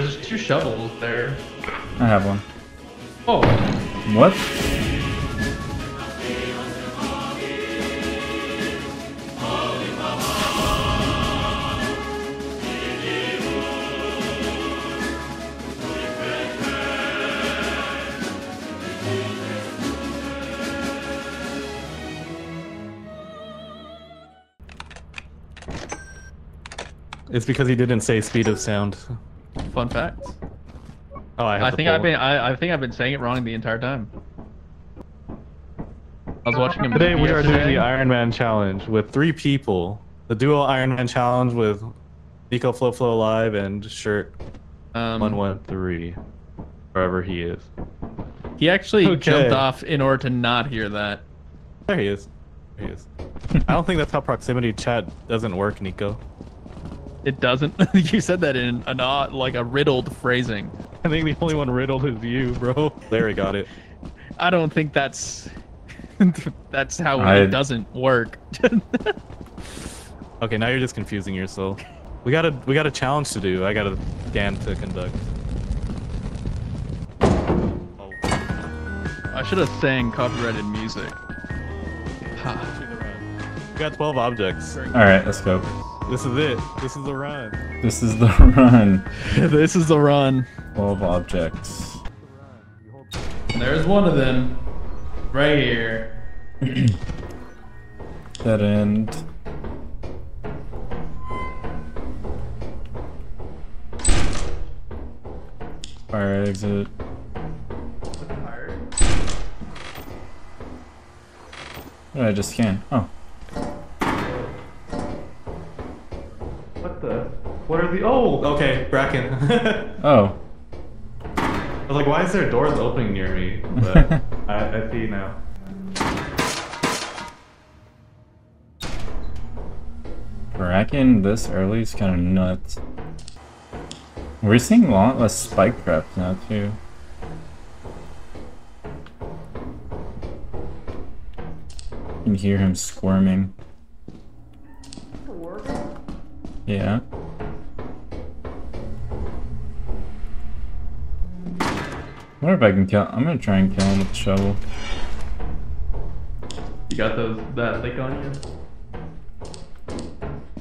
There's two shovels there. I have one. Oh, What? It's because he didn't say speed of sound. Fun fact. Oh, I have I think I've been I, I think I've been saying it wrong the entire time. I was watching him Today we are doing the Iron Man challenge with three people. The duo Iron Man challenge with Nico Flo Flo Live and Shirt Um, One One Three, wherever he is. He actually Okay. jumped off in order to not hear that. There he is. There he is. I don't think that's how proximity chat doesn't work, Nico. It doesn't. you said that in an odd, like a riddled phrasing. I think the only one riddled is you, bro. Larry got it. I don't think that's that's how I- it doesn't work. Okay, now you're just confusing yourself. We got a we got a challenge to do. I got a scan to conduct. Oh. I should have sang copyrighted music. Ha. We got 12 objects. All right, let's go. This is it. This is the run. This is the run. this is the run. 12 objects. There's one of them. Right here. Dead end. Fire exit. What did I just scan? Oh. What the? What are the? Oh, okay, Bracken. Oh. I was like, why is there doors opening near me? But I, I see now. Bracken this early is kind of nuts. We're seeing a lot less spike traps now too. You can hear him squirming. Yeah. I wonder if I can kill. I'm gonna try and kill him with the shovel. You got those that lick on you?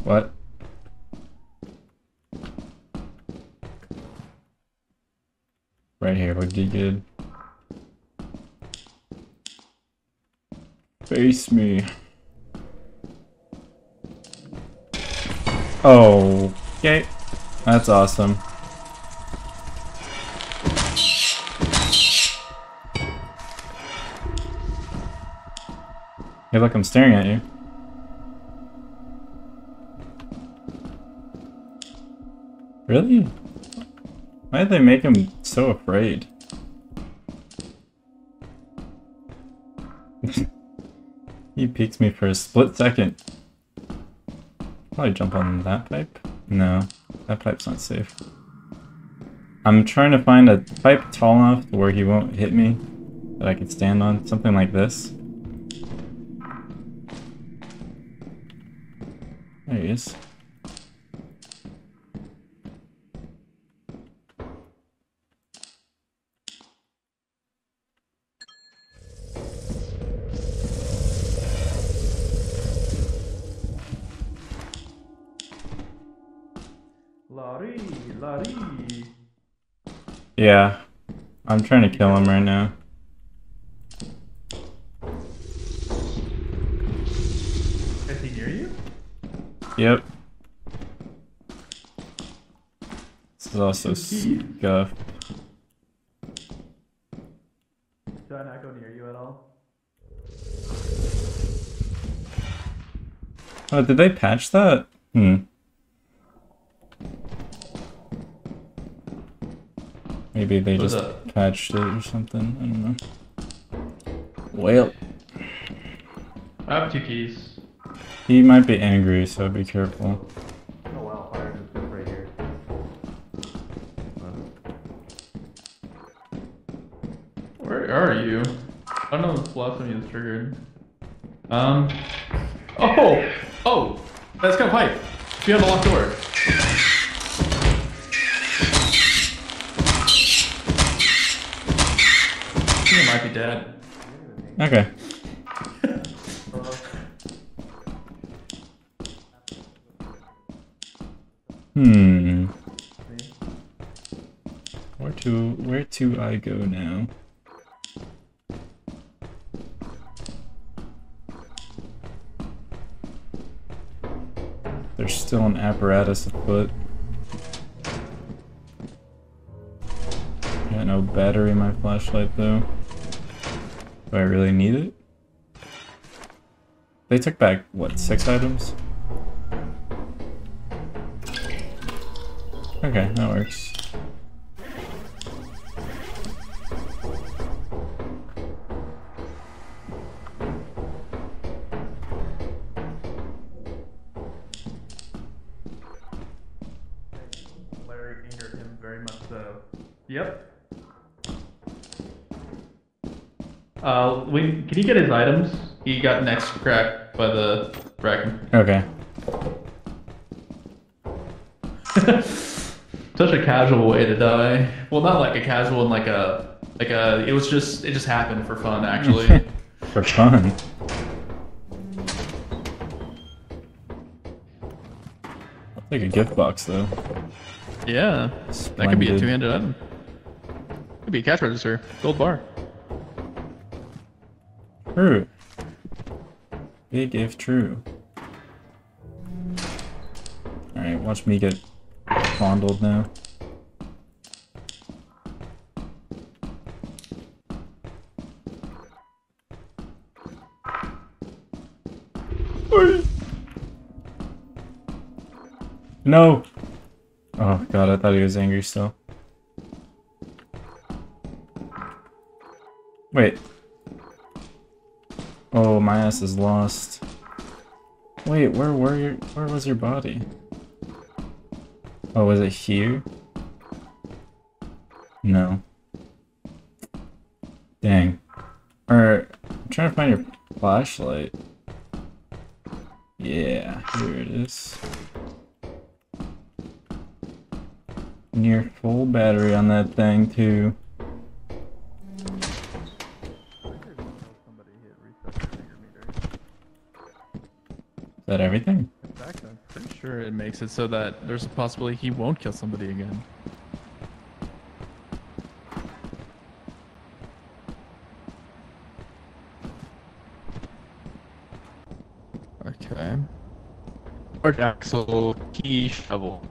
What? Right here would be good. Face me. Oh, okay. That's awesome. Hey, look, I'm staring at you. Really? Why did they make him so afraid? he peeks me for a split second. Probably jump on that pipe. No, that pipe's not safe. I'm trying to find a pipe tall enough where he won't hit me, that I can stand on. Something like this. There he is. Larry, Larry. Yeah. I'm trying to kill him right now. Is he near you? Yep. This is also scuffed. Do I not go near you at all? Oh, did they patch that? Hmm. Maybe they What's just up? patched it or something. I don't know. Well, I have two keys. he might be angry, so be careful. Oh wow, fire just goes right here. Where are you? I don't know if blasphemy is triggered. Um. Oh! Oh! That's got a pipe. If you have a locked door. Okay. Hmm. Where to where to I go now? There's still an apparatus afoot. Got no battery in my flashlight though. Do I really need it? They took back, what, six items? Okay, that works. Can get his items? He got next cracked by the bracken. Okay. Such a casual way to die. Well, not like a casual and like a like a. It was just it just happened for fun actually. For fun. I'll take a gift box though. yeah, that could be a two-handed item. Could be a cash register, gold bar. True. Big if true. Alright, watch me get fondled now. No! Oh god, I thought he was angry still. Wait. Ass is lost. Wait, where were your where was your body? Oh, was it here? No. Dang. Or I'm trying to find your flashlight. Yeah, here it is. Near full battery on that thing too. That everything? In fact, I'm pretty sure it makes it so that there's a possibility he won't kill somebody again. Okay. Or axle, key, shovel.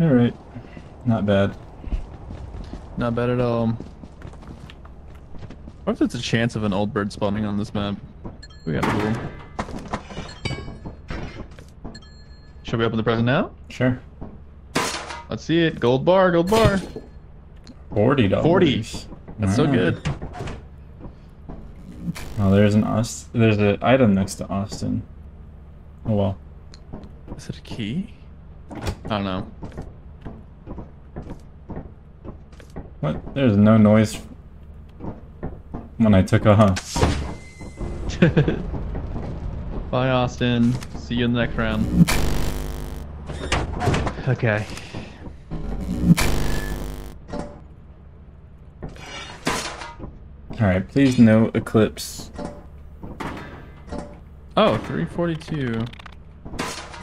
Alright. Not bad. Not bad at all. What if there's a chance of an old bird spawning on this map? We got a rule. Should we open the present now? Sure. Let's see it. Gold bar, gold bar. Forty dollars. 40. That's so good. Oh, there's an Aust. There's an item next to Austin. Oh well. Is it a key? I don't know. What? There's no noise when I took a huh. Bye, Austin. See you in the next round. Okay. All right, please no eclipse. Oh, 342.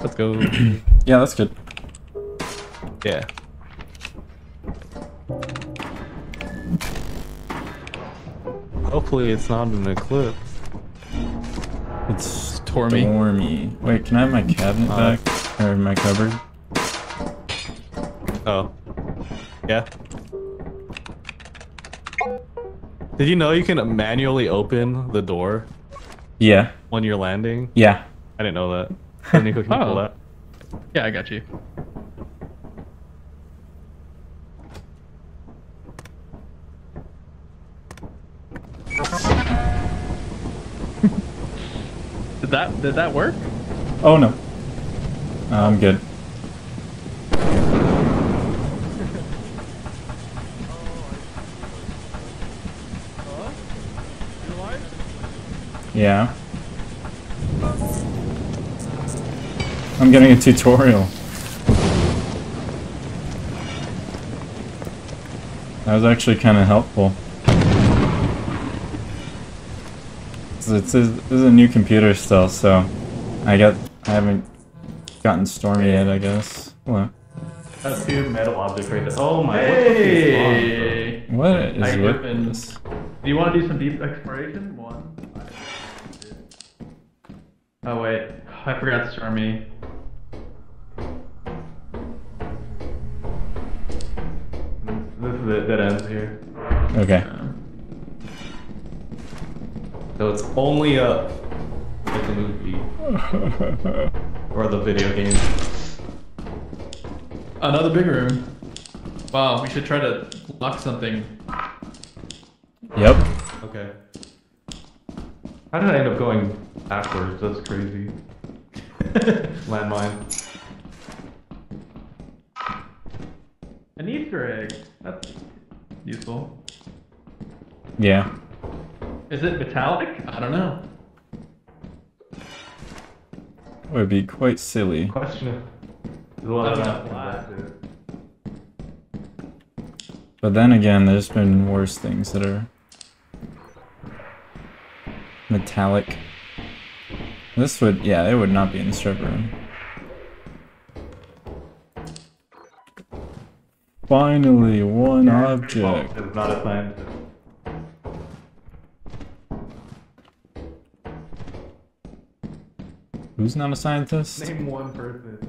Let's go. Yeah, that's good. Yeah. Hopefully it's not an eclipse. It's Stormy. stormy. Wait, can I have my cabinet Uh, back or my cupboard? Oh. Yeah. Did you know you can manually open the door Yeah. when you're landing? Yeah. I didn't know that. Can you pull Oh. that? Yeah, I got you. Did that did that work? Oh no. I'm good. Yeah. I'm getting a tutorial. That was actually kind of helpful. It's, it's, this is a new computer still, so I got I haven't gotten Stormy yet, I guess. What? That's two metal objects right there. Oh my. Hey! What is Hi, with Griffin. this? Do you want to do some deep exploration? One. Oh wait, I forgot Stormy. This is it. Dead ends here. Okay. Up like the movie or the video game. Another big room. Wow, we should try to lock something. Yep. Okay. How did I end up going backwards? That's crazy. Landmine. An Easter egg. That's useful. Yeah. Is it metallic? I don't know. Would be quite silly. Question if a lot of That's math not involved here. But then again, there's been worse things that are metallic. This would, yeah, it would not be in the strip room. Finally, one object. Who's not a scientist? Name one person.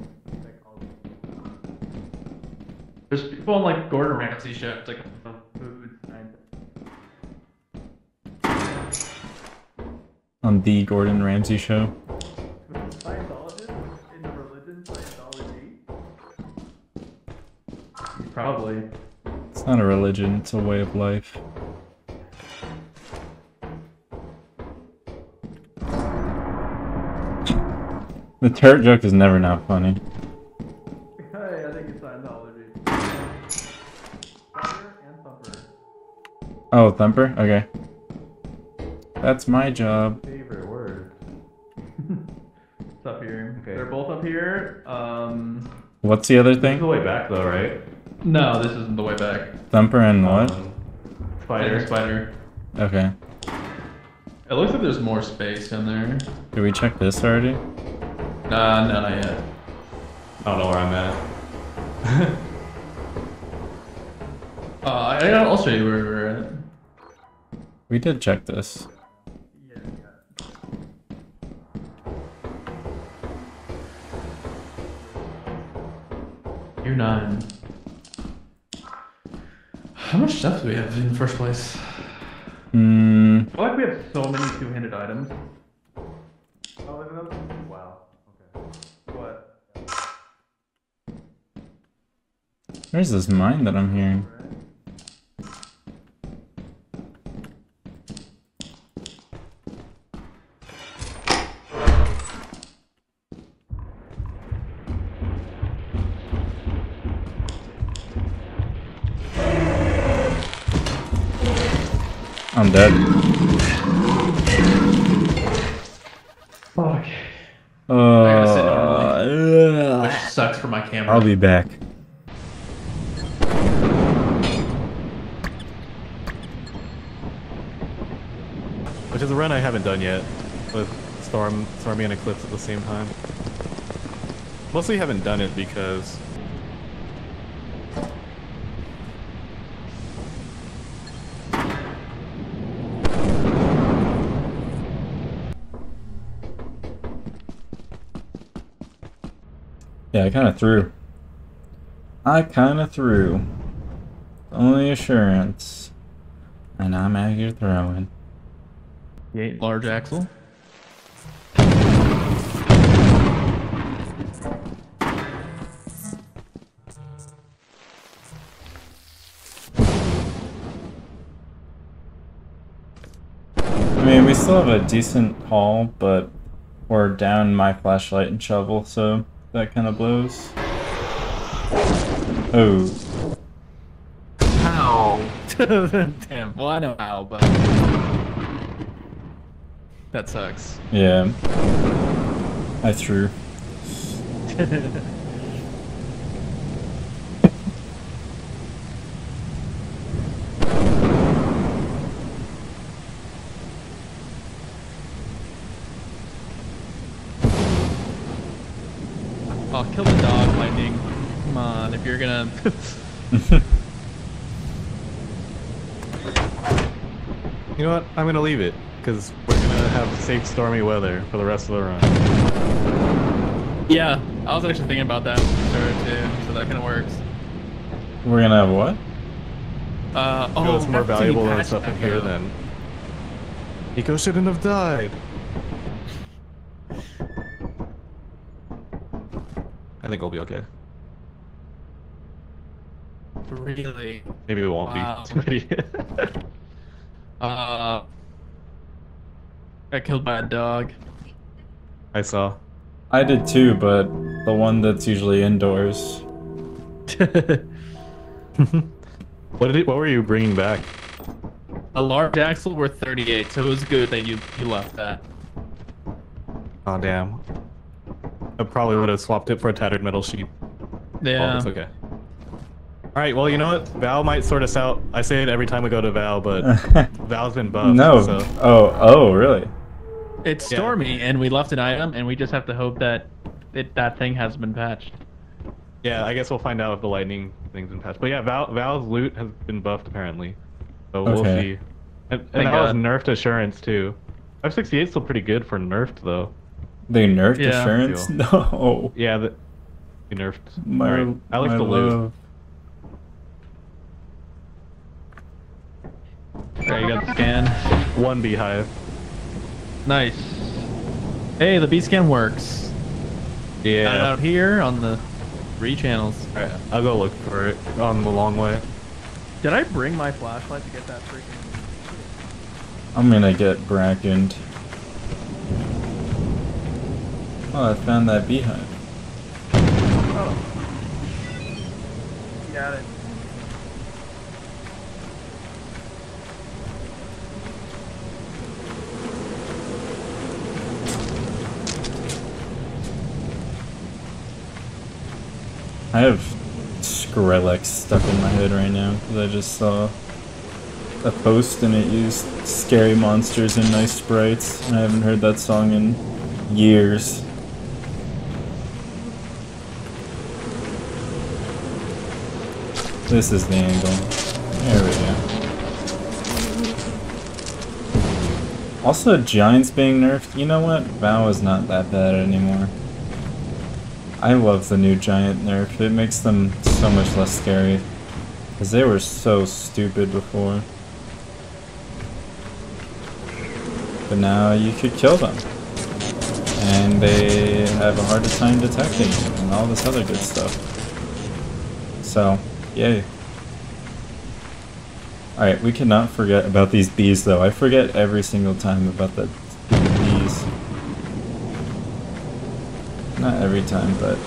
There's people on like Gordon Ramsay show. It's like a food scientist. On the Gordon Ramsay show. Scientologist in the religion Scientology. Probably. It's not a religion, it's a way of life. The turret joke is never not funny. Hey, I think it's Scientology. Thumper and Thumper. Oh, Thumper? Okay. That's my job. Favorite word. It's up here. Okay. They're both up here. Um, What's the other This is the way back though, right? no, this isn't the way back. Thumper and what? Um, Spider, spider. spider. Okay. It looks like there's more space in there. Did we check this already? Nah, no, not yet. I don't know where I'm at. Uh, I, I'll show you where we're at. We did check this. Yeah, You're nine. How much stuff do we have in the first place? Hmm. I feel like we have so many two-handed items. Oh, look at those. wow. Okay. What? Where's this mine that I'm hearing? I'm dead. Fuck. Uh, sit ugh. Which sucks for my camera. I'll be back. A run I haven't done yet, with Storm, Stormy and Eclipse at the same time. Mostly haven't done it because Yeah, I kind of threw. I kind of threw. Only assurance. And I'm out here throwing. Large axle. I mean, we still have a decent haul, but we're down my flashlight and shovel, so that kind of blows. Oh, How? Damn. Well, I know how, but That sucks. Yeah. I threw. Oh, kill the dog, lightning. Come on, if you're gonna. You know what? I'm gonna leave it because we're gonna have safe stormy weather for the rest of the run. yeah, I was actually thinking about that sure, too, so that kind of works. We're gonna have what? Uh, Oh, it's more valuable than stuff in here out. then. Nico shouldn't have died. I think we'll be okay. Really? Maybe we won't Wow. be. Uh, got killed by a dog. I saw. I did too, but the one that's usually indoors. What did it, What were you bringing back? a large axle worth 38, so it was good that you you left that. Oh damn. I probably would have swapped it for a tattered metal sheet. Yeah. Oh, it's okay. All right. Well, you know what? Vow might sort us out. I say it every time we go to Vow, but Vow's been buffed. no. So Oh, oh, really? It's Yeah. stormy, and we left an item, and we just have to hope that it, that thing has been patched. yeah, I guess we'll find out if the lightning thing's been patched. But yeah, Vow Vow's loot has been buffed apparently. So we'll Okay. see. And, and Thank that was God. nerfed assurance too. 568 is still pretty good for nerfed though. They nerfed Yeah. assurance? No. Yeah, the, we nerfed. My, Alright, I like my the loot. love. There you got the scan. One beehive. Nice. Hey, the B scan works. Yeah. Got it out here on the three channels. Alright, I'll go look for it on the long way. Did I bring my flashlight to get that freaking? I'm gonna get brackened. Oh, I found that beehive. Oh. Got it. I have Skrillex stuck in my head right now because I just saw a post and it used scary monsters and nice sprites, I haven't heard that song in years. This is the angle. There we go. Also, Giants being nerfed. You know what? Vow is not that bad anymore. I love the new giant nerf. It makes them so much less scary. Because they were so stupid before. But now you could kill them. And they have a harder time detecting you and all this other good stuff. So, yay. Alright, we cannot forget about these bees though. I forget every single time about the bees. Not every time, but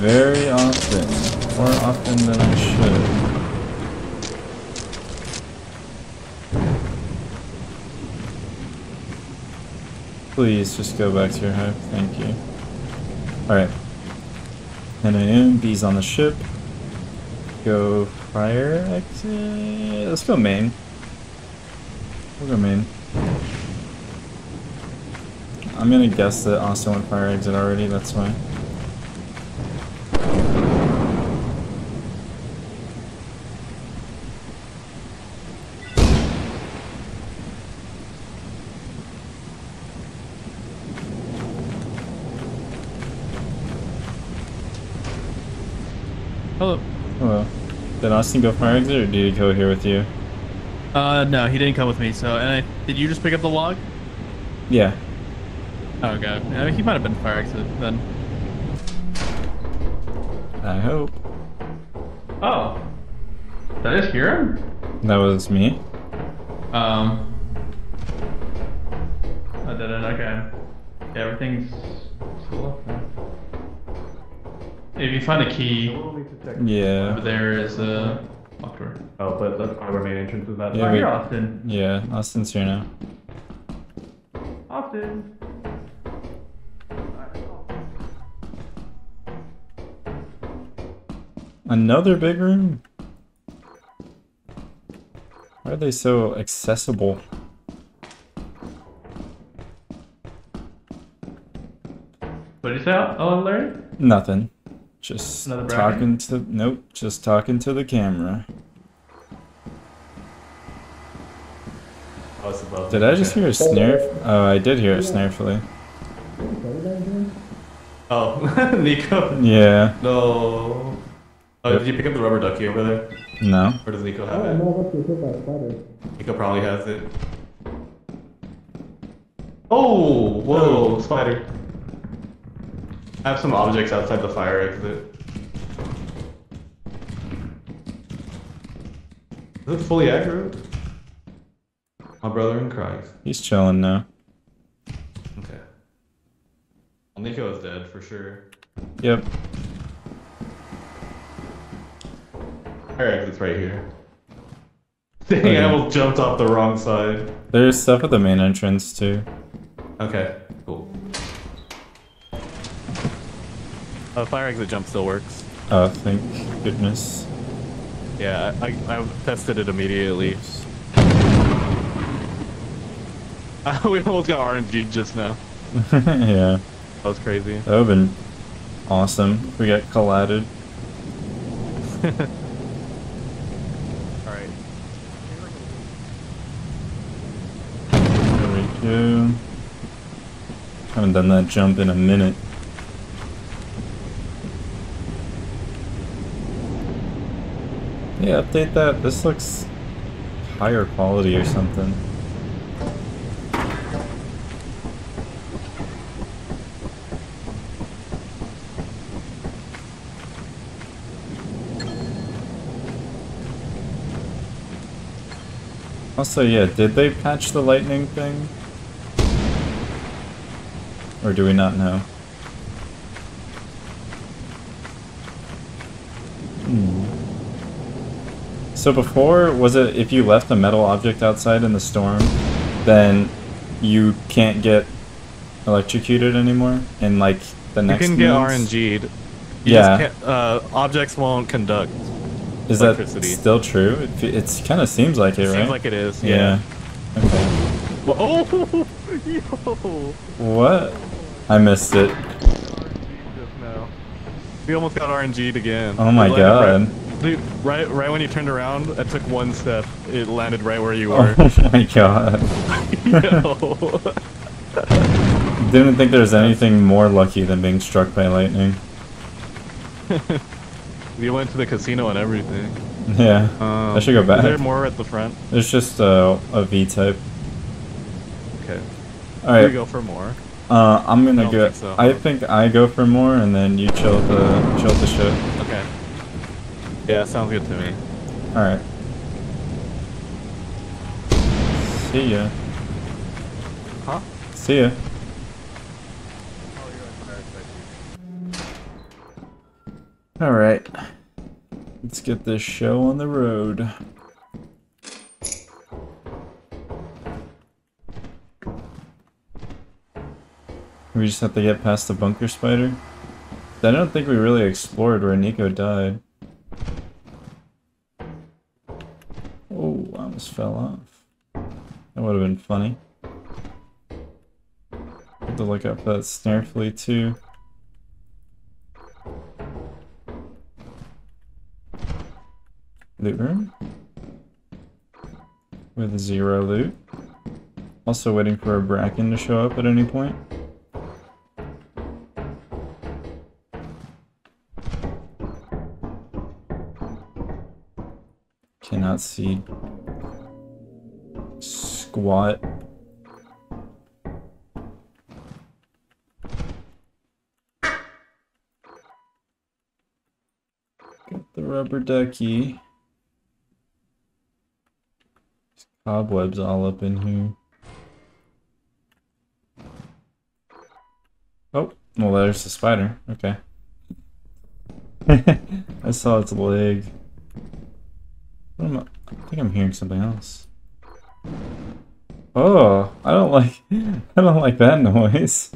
very often. More often than I should. Please just go back to your hive. Thank you. Alright. 10 a.m. Bees on the ship. Go fire exit. Let's go main. We'll go main. I'm gonna guess that Austin went fire exit already, that's why. Hello. Hello. Did Austin go fire exit or did he go here with you? Uh, no, he didn't come with me. So, and I did you just pick up the log? Yeah. Oh, god, Yeah, he might have been fire exit then. I hope. Oh. Did I just hear him? That was me. Um. I didn't. Okay. Yeah, everything's cool. If you find a key, yeah, over Yeah. there is a locked door. Oh, but that's our main entrance is that. Yeah, Oh, we- you're Austin. Yeah, Austin's here now. Austin. Another big room? Why are they so accessible? What did you say, oh, Larry? Nothing. Just Another talking to nope, just talking to the camera. Oh, above Did. I just hear a snare? Oh, I did hear a snare flea. Oh, Nico. Yeah, No. Oh, Yep. did you pick up the rubber ducky over there? no. Or does Nico have it? Nico probably has it. Oh, whoa, spider. I have some objects outside the fire exit. Is it fully aggro? My brother in Christ. He's chilling now. Okay. Well, Nico is dead for sure. Yep. Fire exit's right here. Dang, Okay. I almost jumped off the wrong side. There's stuff at the main entrance too. Okay, cool. Uh, fire exit jump still works. Oh, thank goodness. Yeah, I, I, I tested it immediately. we almost got RNG just now. yeah, That was crazy. that would've been awesome if we got collided. Alright. There. Haven't done that jump in a minute. Yeah, update that. This looks higher quality or something. Also, yeah, did they patch the lightning thing? Or do we not know? Hmm. So before, was it if you left a metal object outside in the storm, then you can't get electrocuted anymore in like the next You can get moons? RNG'd. You Yeah. Uh, objects won't conduct. Is that still true? It, kind of seems like it, right? Seems like it is. yeah. Yeah. Okay. Whoa, Oh, yo. What? I missed it. We almost got RNG'd again. Oh my god. Right, dude, right, right when you turned around, I took one step. It landed right where you were. Oh my god. Didn't think there was anything more lucky than being struck by lightning. you went to the casino and everything. Yeah. Um, I should go back. Is there more at the front? There's just uh, a V type. Okay. Alright. We go for more. Uh, I'm gonna I go. think so. I think I go for more, and then you chill the chill the shit. Okay. Yeah, sounds good to me. All right. See ya. Huh? See ya. All right. Let's get this show on the road. We just have to get past the bunker spider. I don't think we really explored where Nico died. Oh, I almost fell off. That would have been funny. Have to look up that snare flea too. Loot room? With zero loot. Also waiting for a bracken to show up at any point. Cannot see squat. Got the rubber ducky. There's cobwebs all up in here. Oh, well there's the spider. Okay. I saw its leg. I? Think I'm hearing something else. Oh, I don't like I don't like that noise.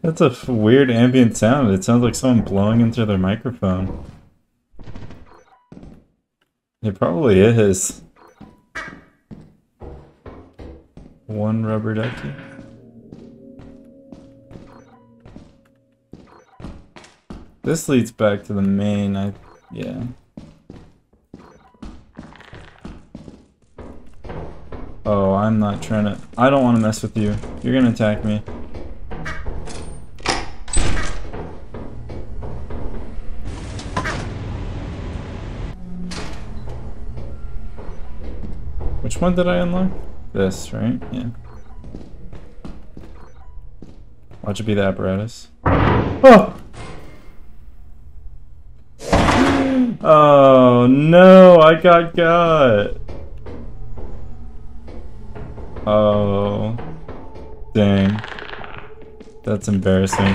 That's a weird ambient sound. It sounds like someone blowing into their microphone. It probably is. One rubber ducky. This leads back to the main, I yeah. Oh, I'm not trying to. I don't want to mess with you. You're gonna attack me. Which one did I unlock? This, right? Yeah. Watch it be the apparatus. Oh! Oh no, I got got. Oh. Dang. That's embarrassing.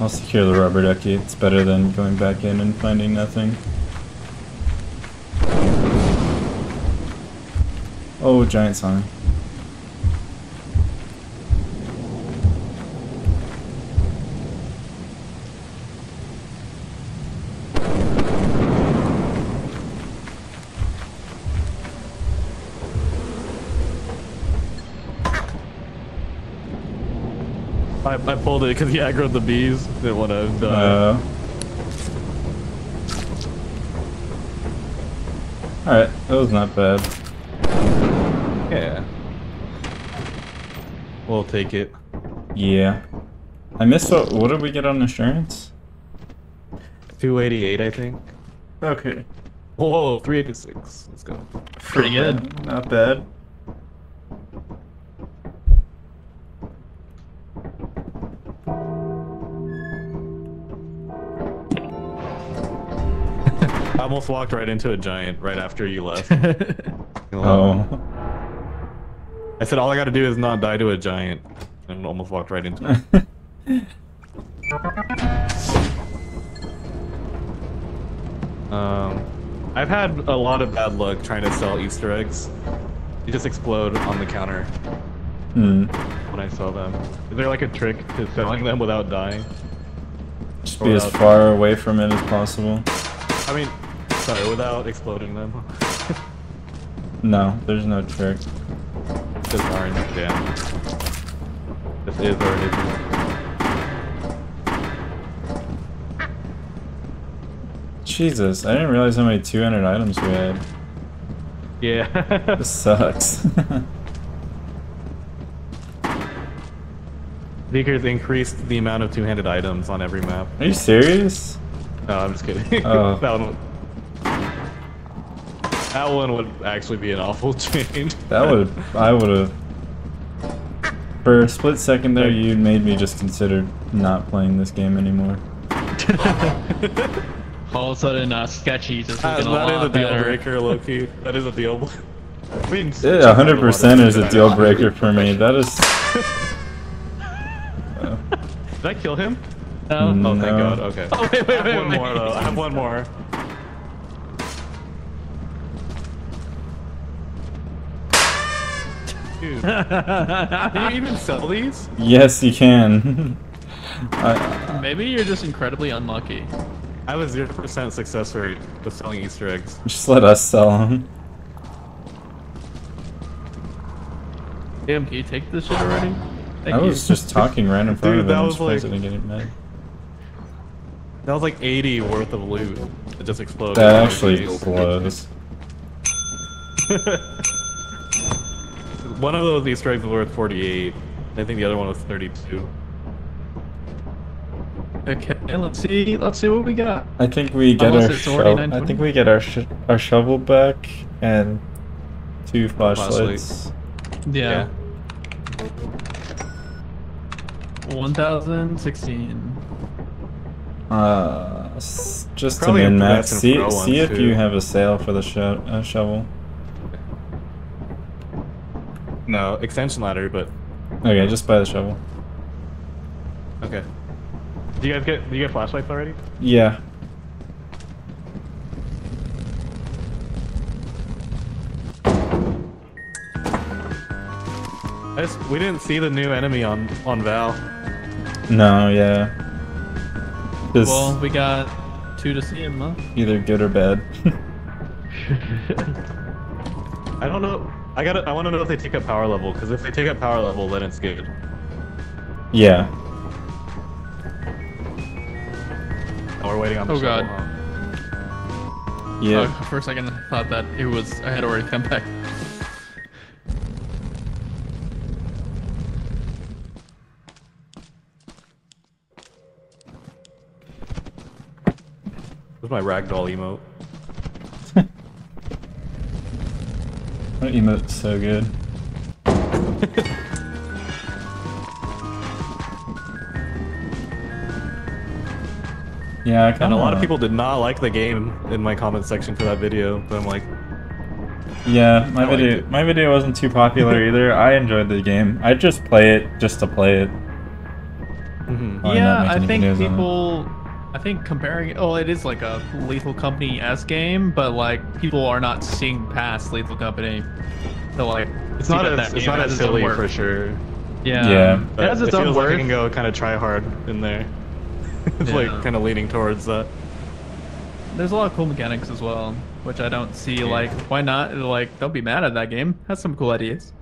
I'll secure the rubber ducky. It's better than going back in and finding nothing. Oh, giant sign. I, I pulled it because he aggroed the bees. Didn't want to die. Uh, Alright, that was not bad. yeah. We'll take it. Yeah. I missed what, what did we get on Assurance? 288, I think. Okay. Whoa, 386. Let's go. Pretty good. Not bad. Almost walked right into a giant right after you left. Oh. I said all I gotta do is not die to a giant. And almost walked right into it. Um, I've had a lot of bad luck trying to sell Easter eggs. They just explode on the counter hmm. when I sell them. Is there like a trick to selling them without dying? Just be as far away from it as possible. I mean, sorry, without exploding them. No, there's no trick. Just aren't, damn. This is or it isn't. Jesus, I didn't realize how many 200 items we had. Yeah. This sucks. Beakers increased the amount of two-handed items on every map. Are you serious? No, I'm just kidding. Oh. that one. That one would actually be an awful change. That would I would have. For a split second there, you made me just consider not playing this game anymore. All of a sudden, uh, sketchy just Uh, looking a that is lot a deal better. breaker, Loki. That is a deal. I mean, Yeah, 100% is a deal breaker for me. That is. Did I kill him? No. Oh, thank No. God. Okay. Oh wait, wait, I have wait, one wait. more though. I have one more. Dude, can you even sell these? Yes, you can. I, Maybe you're just incredibly unlucky. I have a zero percent success rate with selling Easter eggs. just let us sell them. Damn, can you take this shit already? Thank I you. was just talking right in front Dude, of that him. I'm was like- I didn't mad. That was like 80 worth of loot It just exploded. That actually blows. One of those Easter eggs was worth 48. I think the other one was 32. Okay, let's see. Let's see what we got. I think we get Unless our it's shovel. I think we get our sh our shovel back and two flashlights. Yeah. 1016. Uh, s- just to Probably min a max. See see if too. you have a sale for the sho uh, shovel. No, extension ladder, but Okay, just buy the shovel. okay. Do you guys get do you get flashlights already? Yeah. I just, we didn't see the new enemy on on Vow. No, yeah. Just Well, we got two to see him, huh? either good or bad. I don't know. I got. to I want to know if they take up power level because if they take up power level, then it's good. yeah. Oh, we're waiting on the Oh, shuttle, God. huh? Yeah. Oh, for a second, I thought that it was I had already come back. Where's my ragdoll emote? That emote's so good. yeah, I kinda, And a lot of people did not like the game in my comment section for that video, but I'm like, Yeah, my I video my video wasn't too popular either. I enjoyed the game. I just play it just to play it. mhm. Why yeah, I think videos on it? people. I think comparing. Oh, it is like a Lethal Company s game, but like people are not seeing past Lethal Company. So like, it's not that as it's not has as silly worth. for sure. Yeah. Yeah. It has its own feels like worth. Can go kind of try hard in there. it's Yeah. like kind of leaning towards that. There's a lot of cool mechanics as well, which I don't see. Like, why not? Like, don't be mad at that game. Has some cool ideas.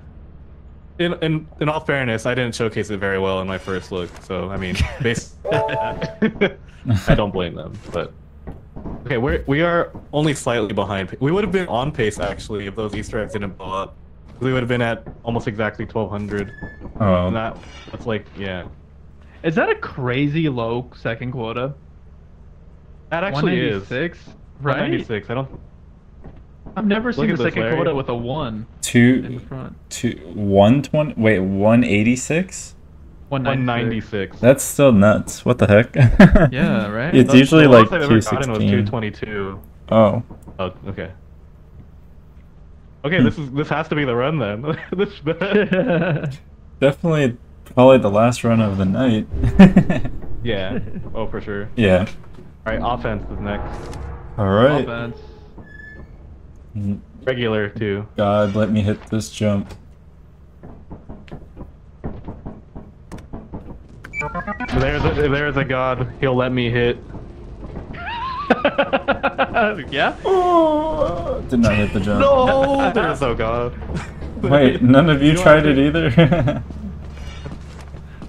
In, in in all fairness, I didn't showcase it very well in my first look, so I mean, bas- I don't blame them. But okay, we're we are only slightly behind. We would have been on pace actually if those Easter eggs didn't blow up. We would have been at almost exactly 1200. Oh, And that that's like yeah, Is that a crazy low second quota? that actually is 196, right? 196. I don't. I've never seen Look the at second Larry. quota with a one Two in two, front. two, one twenty. Wait, one eighty six. 196. That's still nuts. What the heck? Yeah, right? It's The- usually like lowest I've ever two gotten was sixteen. 222. Oh, Oh, okay. Okay, this is this has to be the run then. this, definitely, probably the last run of the night. yeah. Oh, for sure. yeah. All right, offense is next. All right. Offense. Mm-hmm. Regular too. God, let me hit this jump. If there's a, if there's a god, he'll let me hit. yeah? Oh, did not hit the jump. No, there's no god. Wait, none of you, know, tried it either?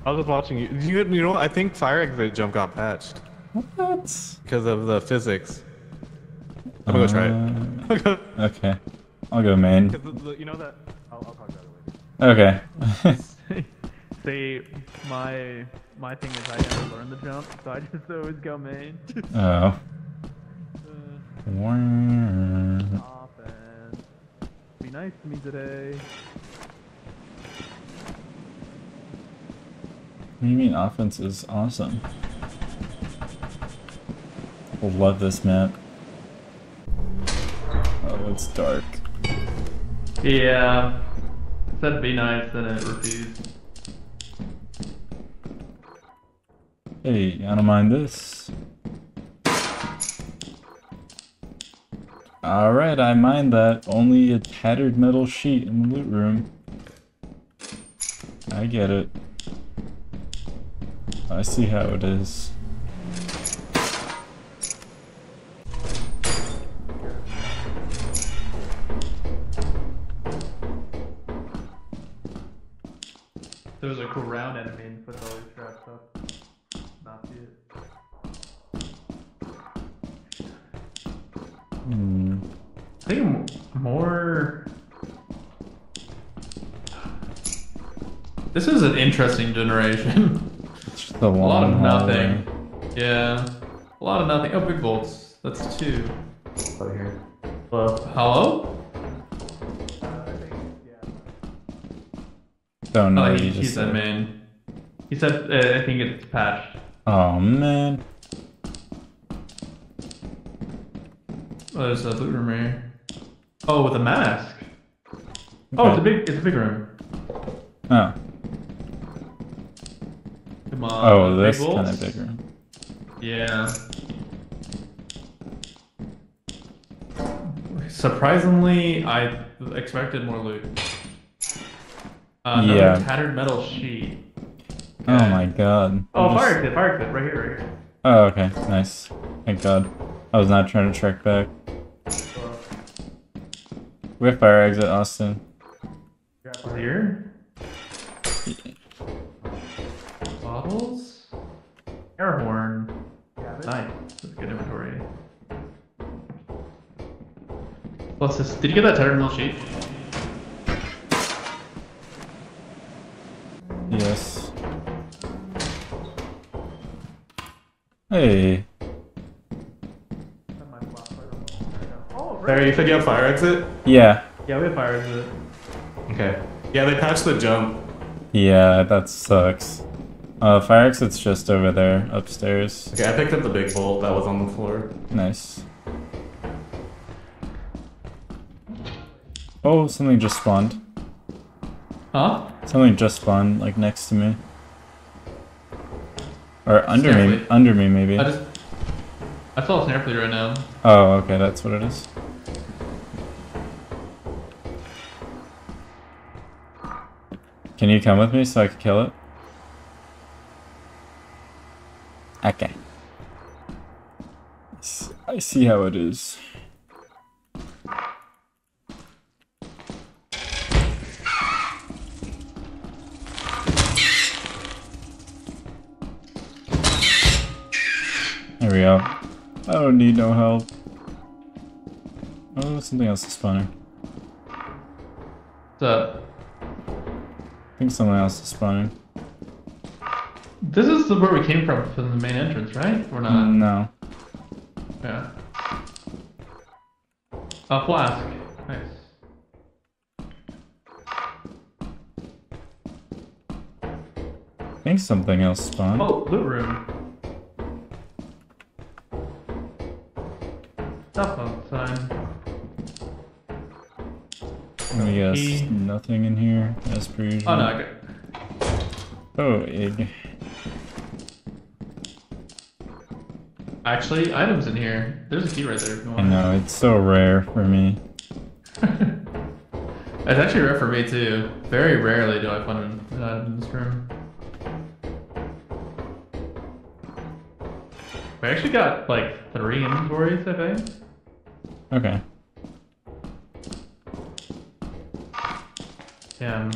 I was just watching you. You, you know, I think fire exit jump got patched what? because of the physics. I'm gonna go try it. Uh, okay. I'll go main. 'Cause the- the- you know that. I'll, I'll talk about it later. Okay. See, my my thing is I never learn the jump, so I just always go main. oh. Uh, What offense. Be nice to me today. What do you mean offense is awesome? I love this map. Oh, it's dark. Yeah. Said be nice, then it refused. Hey, I don't mind this. Alright, I mind that. Only a tattered metal sheet in the loot room. I get it. I see how it is. There's a ground enemy and puts all these traps up. Not see it. Hmm. I think more. This is an interesting generation. It's just a a lot of nothing. hallway. Yeah. A lot of nothing. Oh, big bolts. That's two. Oh, here. Hello. Hello? Don't know. Oh, he, he just said main. He said, uh, I think it's patched. Oh man. Oh, there's a loot room here. Oh, with a mask. Oh, it's a big, it's a big room. Oh. Come on. Oh, this kind of bigger. Yeah. Surprisingly, I expected more loot. Uh, another Yeah. tattered metal sheet. Oh my god. Oh, I just- fire exit, fire exit, right here, right here. Oh, okay. Nice. Thank god. I was not trying to track back. We have fire exit, Austin. Grapple here. Bottles. Air horn. Nice. That's good inventory. What's this? Did you get that tattered metal sheet? Yes. Hey. Barry, you said you have fire exit? Yeah. Yeah, we have fire exit. Okay. Yeah, they patched the jump. Yeah, that sucks. Uh, fire exit's just over there, upstairs. Okay, I picked up the big bolt that was on the floor. Nice. Oh, something just spawned. Huh? Something just spawned, like next to me. Or under me, Seriously? under me maybe. I just. I saw a snare flea right now. Oh, okay, that's what it is. Can you come with me so I can kill it? Okay. I see how it is. We go. I don't need no help. Oh, something else is spawning. What's up? I think something else is spawning. This is where we came from from the main entrance, right? Or not? Mm, no. Yeah. A flask. Nice. I think something else spawned. Oh, loot room. Cell phone sign. Let me oh, guess. key. Nothing in here, as per oh, usual. Oh no, I got. Oh, egg. Actually, items in here. There's a key right there if you I know, it's so rare for me. It's actually rare for me too. Very rarely do I find an an item in this room. We actually got like three inventories, I think. Okay. Yeah.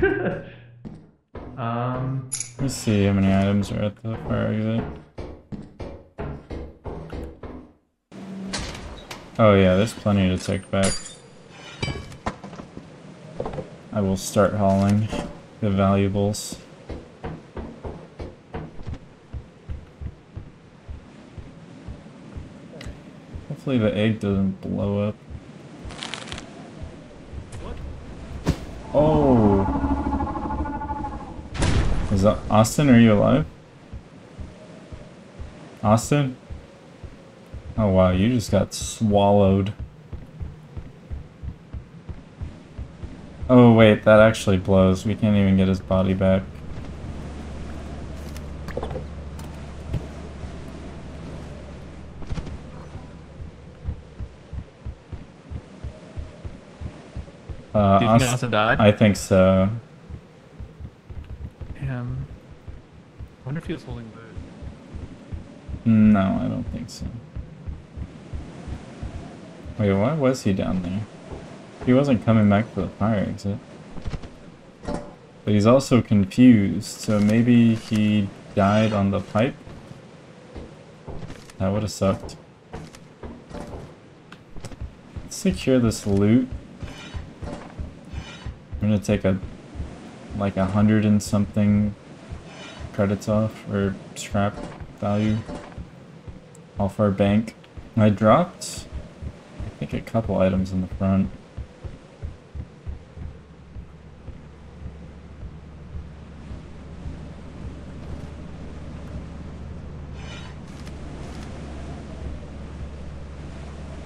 um, Let's see how many items are at the fire exit. Oh yeah, there's plenty to take back. I will start hauling the valuables. Hopefully the egg doesn't blow up. Oh! Is that Austin? Are you alive? Austin? Oh wow, you just got swallowed. Oh wait, that actually blows. We can't even get his body back. Uh, do you think Aust- Austin died? I think so. Um, I wonder if he was holding the. No, I don't think so. Wait, why was he down there? He wasn't coming back for the fire exit. But he's also confused, so maybe he died on the pipe? That would have sucked. Let's secure this loot. I'm gonna take a like a hundred and something credits off or scrap value off our bank. I dropped I think a couple items in the front.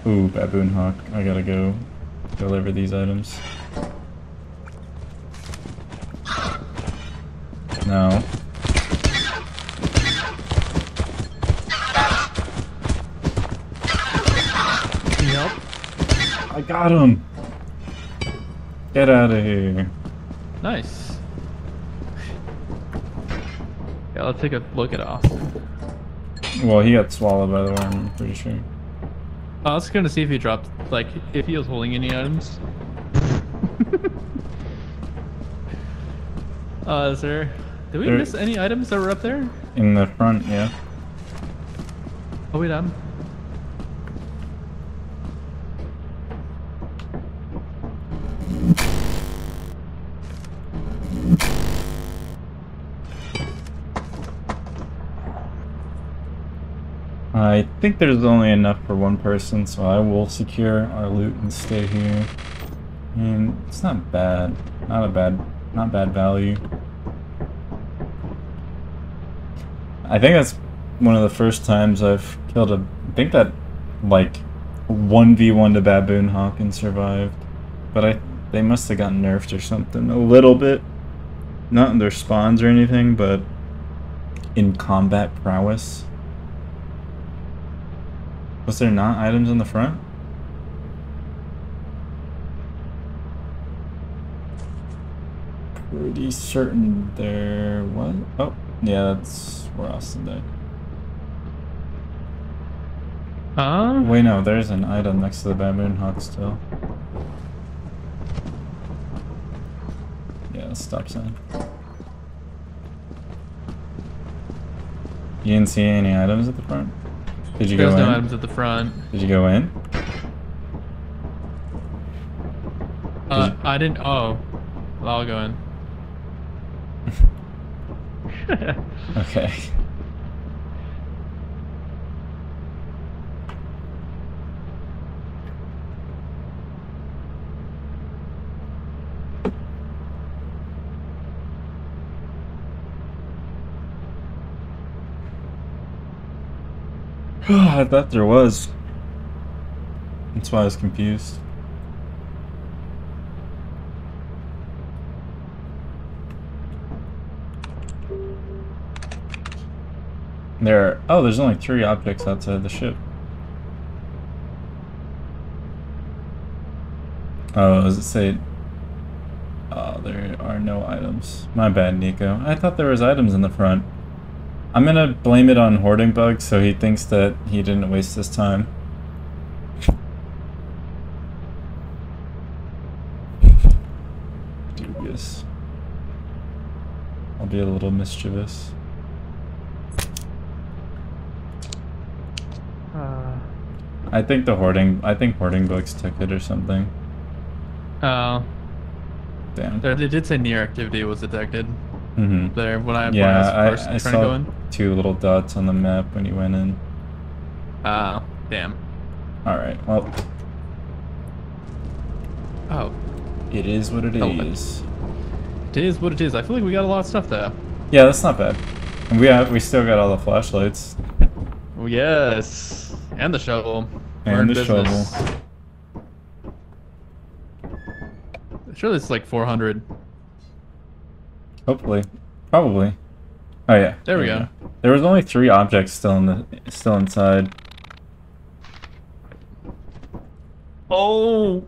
Ooh, baboon hawk. I gotta go deliver these items. No. Yep. I got him! Get out of here. Nice. Yeah, let's take a look at Austin. Well, he got swallowed by the worm, I'm pretty sure. I was gonna see if he dropped, like, if he was holding any items. uh, is there... Did we There- miss any items that were up there? In the front, yeah. Oh, wait, I'm... I think there's only enough for one person, so I will secure our loot and stay here. And it's not bad. Not a bad, not bad value. I think that's one of the first times I've killed a. I think that, like, 1v1 to Baboon Hawk and survived. But I, they must have gotten nerfed or something. A little bit. Not in their spawns or anything, but in combat prowess. Was there not items in the front? Pretty certain there was. Oh, yeah, that's where Austin died. Huh? Wait, no, there's an item next to the baboon hawk still. Yeah, stop sign. You didn't see any items at the front? Did you There's go no in? items at the front. Did you go in? Uh, I didn't... Oh. Well, I'll go in. Okay. I thought there was. That's why I was confused. There are, oh, there's only three objects outside the ship. Oh, does it say? Oh, there are no items. My bad, Nico. I thought there was items in the front. I'm gonna blame it on hoarding bugs, so he thinks that he didn't waste his time. Dubious. I'll be a little mischievous. I think the hoarding. I think hoarding bugs took it or something. oh. Damn. There, they did say near activity was detected Mm-hmm. there when I, Yeah, when I I, I trying to go saw two little dots on the map when you went in. Oh, damn. All right. Well, Oh, it is what it Oh, is. it is what it is. I feel like we got a lot of stuff though. Yeah, that's not bad. And we have we still got all the flashlights. Yes. And the shovel. We're And in the business. shovel. Surely it's like 400. Hopefully, probably. Oh yeah. There we go. There was only three objects still in the still inside. Oh!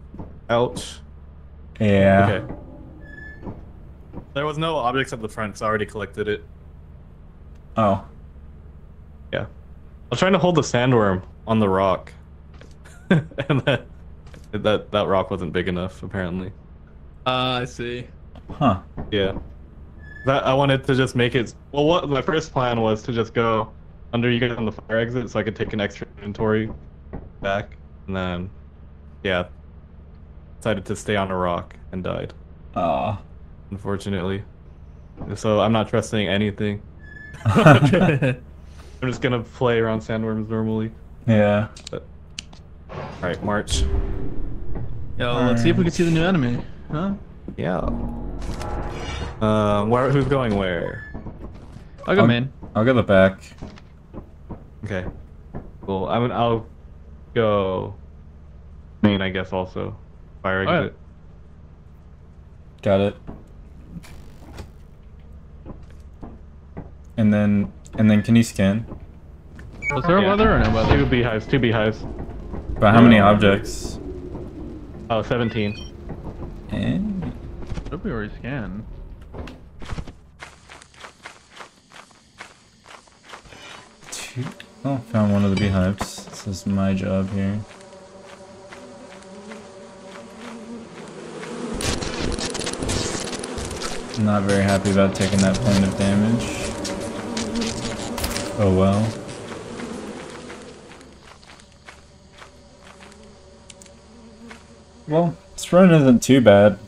Ouch. Yeah. Okay. There was no objects at the front, so I already collected it. Oh. Yeah. I was trying to hold the sandworm on the rock. and that, that that rock wasn't big enough, apparently. Uh, I see. Huh. Yeah. That I wanted to just make it. Well, what my first plan was to just go under you guys on the fire exit, so I could take an extra inventory back, and then, yeah, decided to stay on a rock and died. Ah. Unfortunately. So I'm not trusting anything. I'm just gonna play around sandworms normally. All right, March. Yo, let's see if we can see the new enemy. Huh? Yeah. Um, where? Who's going where? I'll go I'll- main. I'll go the back. Okay. Cool. I mean, I'll go main, I guess. Also, fire Oh, yeah. exit. Got it. And then, and then can you scan? Was there Yeah. weather or no weather? Two weather? beehives, two beehives. But how many objects? Oh, 17. Eh? Should be already scanned. Two. Oh, found one of the beehives. This is my job here. Not very happy about taking that point of damage. Oh well. Well, this run isn't too bad.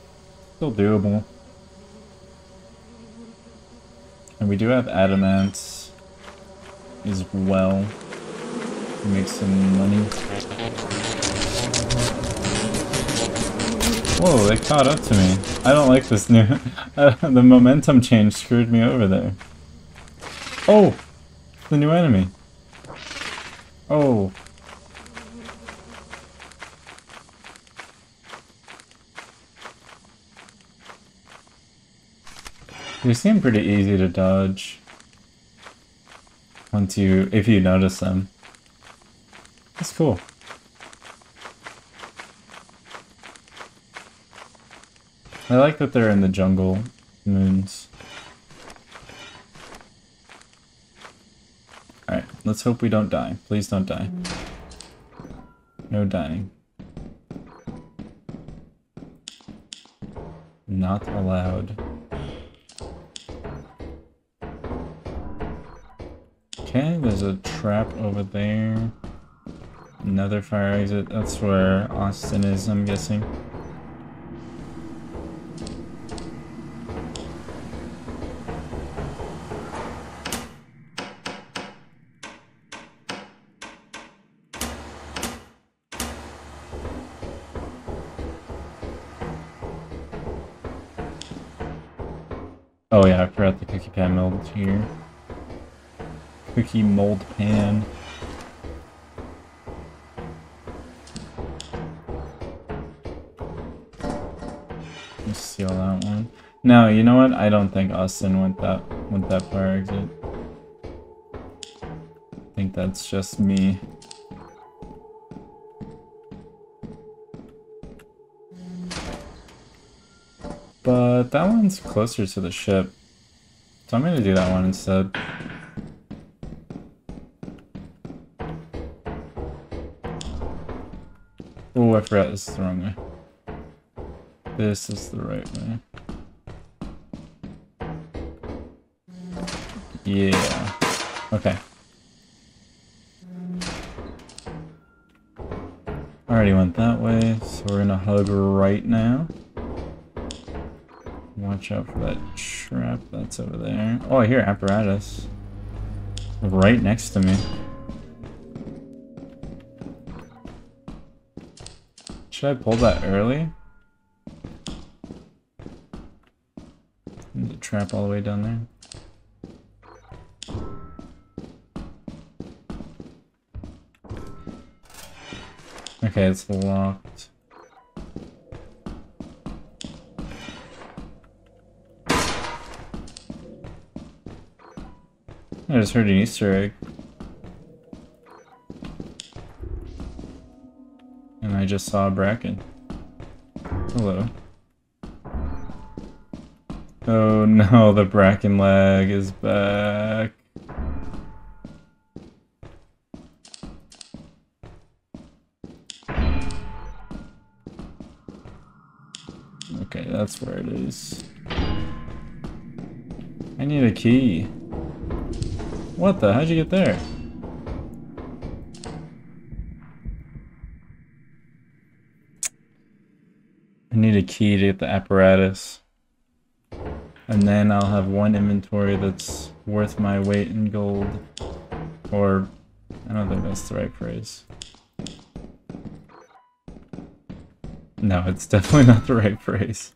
Still doable. And we do have Adamance as well. Make some money. Whoa, they caught up to me. I don't like this new... Uh, the momentum change screwed me over there. Oh! The new enemy. Oh. They seem pretty easy to dodge. Once you, if you notice them. That's cool. I like that they're in the jungle moons. Alright, let's hope we don't die. Please don't die. No dying. Not allowed. Okay, there's a trap over there. Another fire exit. That's where Austin is, I'm guessing. Oh yeah, I forgot the cookie pan mold here. Cookie mold pan. Let's seal that one. No, you know what? I don't think Austin went that went that fire exit. I think that's just me. But that one's closer to the ship. So I'm gonna do that one instead. I forgot this is the wrong way. This is the right way. Yeah. Okay. Already went that way, so we're gonna hug right now. Watch out for that trap that's over there. Oh, I hear apparatus. Right next to me. Should I pull that early? A trap all the way down there. Okay, it's locked. I just heard an Easter egg. Just saw a bracken. Hello. Oh no, the bracken lag is back. Okay, that's where it is. I need a key. What the? How'd you get there? A key to get the apparatus. And then I'll have one inventory that's worth my weight in gold. Or, I don't think that's the right phrase. No, it's definitely not the right phrase.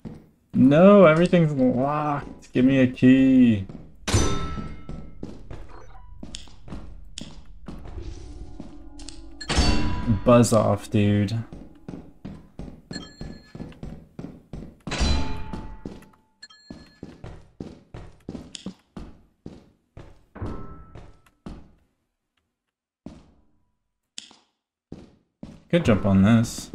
No, everything's locked. Give me a key. Buzz off, dude. Could jump on this.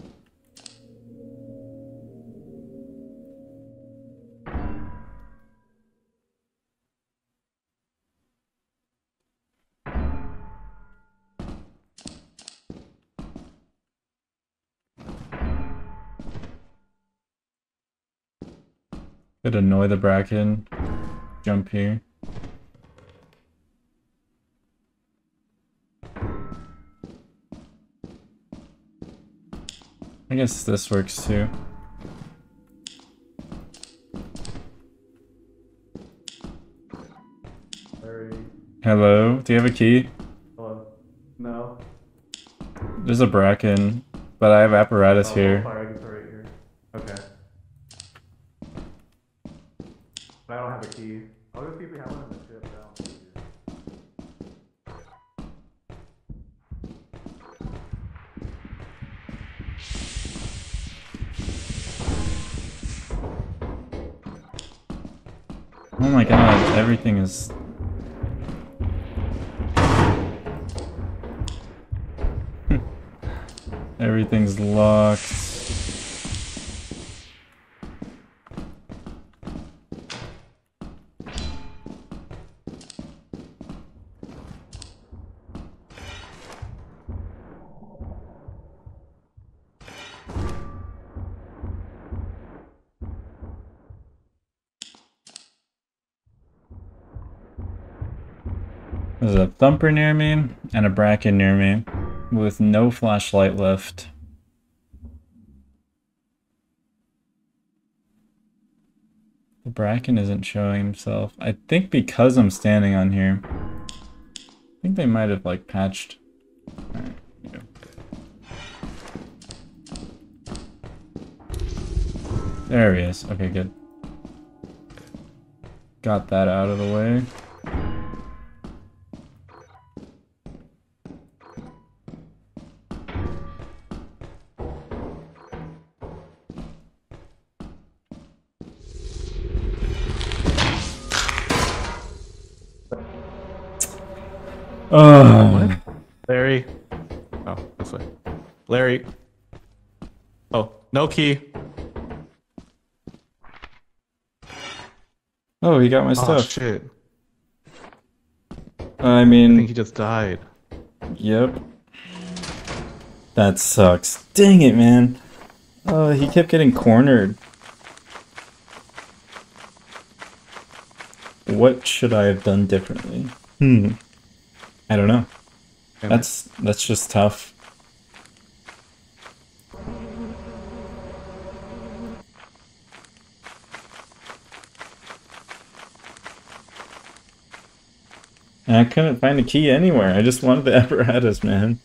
Could annoy the bracken. Jump here. I guess this works too. Hello, do you have a key? Hello. No. There's a bracken, but I have apparatus oh, here. Fire exit right here. Okay. But I don't have a key. I'll go see if we have one in the ship. but I don't think we do. Oh my god, everything is... Everything's locked. Thumper near me and a bracken near me with no flashlight left. The bracken isn't showing himself. I think because I'm standing on here. I think they might have like patched. There he is. Okay, good. Got that out of the way. No key. oh, he got my Oh stuff. shit. I mean... I mean, think he just died. Yep. That sucks. Dang it, man. Oh, he kept getting cornered. What should I have done differently? Hmm. I don't know. That's that's just tough. And I couldn't find a key anywhere. I just wanted the apparatus, man.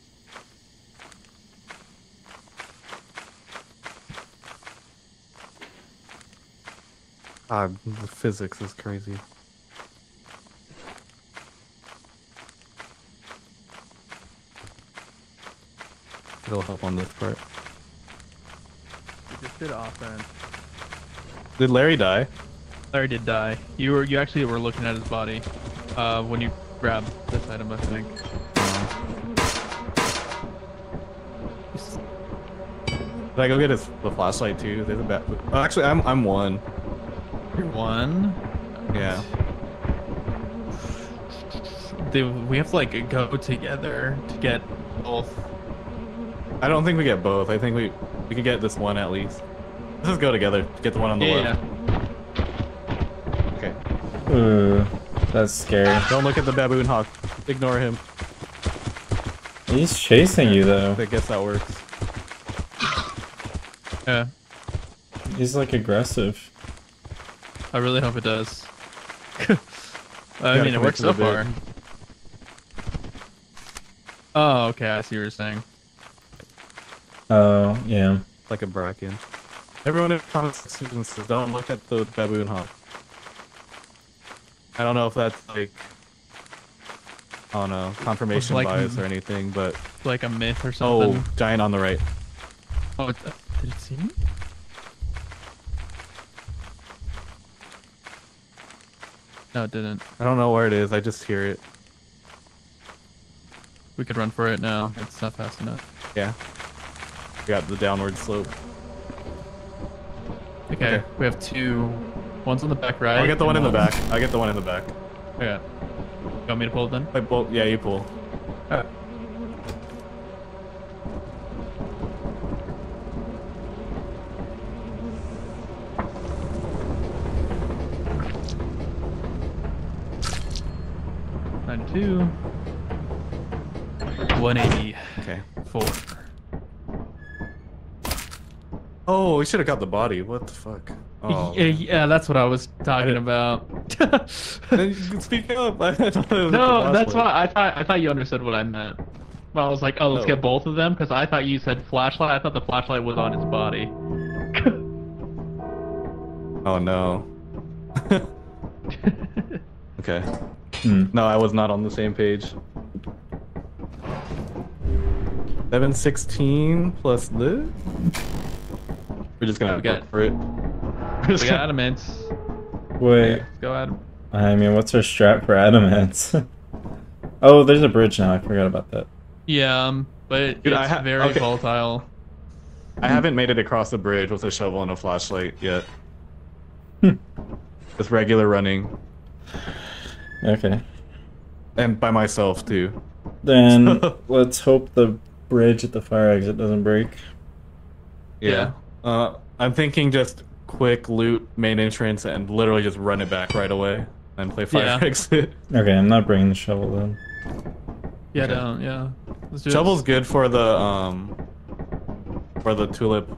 God, the physics is crazy. It'll help on this part. We just did offense. Did Larry die? Larry did die. You were you actually were looking at his body uh, when you grabbed this item, I think. Did I go get his the flashlight too? There's a bat. Oh, actually, I'm I'm one. You're one. Yeah. Dude, we have to like go together to get both. I don't think we get both. I think we we could get this one at least. Let's just go together get the one on the Yeah. left. Okay. Ooh, that's scary. Don't look at the baboon hawk. Ignore him. He's chasing you though. I guess that works. Yeah. He's like aggressive. I really hope it does. I mean, it works so far. Oh, okay. I see what you're saying. Oh, yeah. Like a bracken. Everyone in comments section says don't look at the baboon hawk. I don't know if that's like I don't know, confirmation like- bias or anything, but Like a myth or oh, something. oh, giant on the right. Oh, uh, did it see me? No, it didn't. I don't know where it is. I just hear it. We could run for it now. It's not fast enough. Yeah. We got the downward slope. Okay, Okay. we have two. One's on the back right. I'll get the one in the back. I'll get the one in the back. Okay. You want me to pull it then? Like, well, yeah, you pull. Alright. Ninety-two. One eighty-four. Okay. Four. Oh, we should have got the body. What the fuck? Oh. yeah, yeah, that's what I was talking about. Then you can speak up. I thought it was the no, that's why I thought I thought you understood what I meant. Well, I was like, oh, let's No. get both of them because I thought you said flashlight. I thought the flashlight was on his body. Oh no. okay. Hmm. No, I was not on the same page. 716 plus this? We're just gonna We go got- for it. we got Adamance. Wait, Let's go Adam. I mean, what's our strat for Adamance? oh, there's a bridge now. I forgot about that. Yeah, um, but Dude, it's I very okay. volatile. I haven't made it across the bridge with a shovel and a flashlight yet. Hmm. With regular running. Okay. And by myself too. Then let's hope the bridge at the fire exit doesn't break. Yeah. Uh, I'm thinking just quick loot main entrance and literally just run it back right away and play fire Yeah. exit. Okay, I'm not bringing the shovel then. Yeah, Okay. don't. Yeah. Let's do it. Shovel's good for the um for the tulip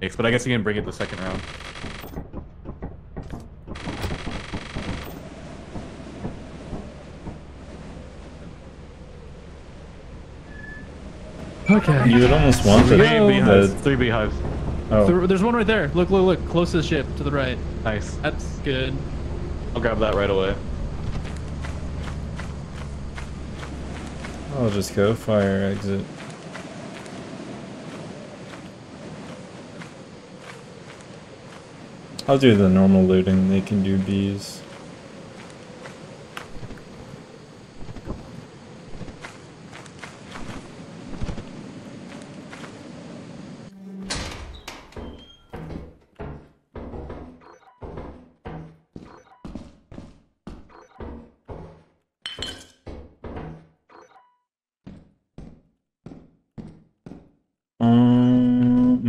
mix, but I guess you can bring it the second round. Okay. You would almost want the, Three go. beehives. the Three beehives. Oh, There's one right there. Look, look, look. Close to the ship, to the right. Nice. That's good. I'll grab that right away. I'll just go fire exit. I'll do the normal looting. They can do bees.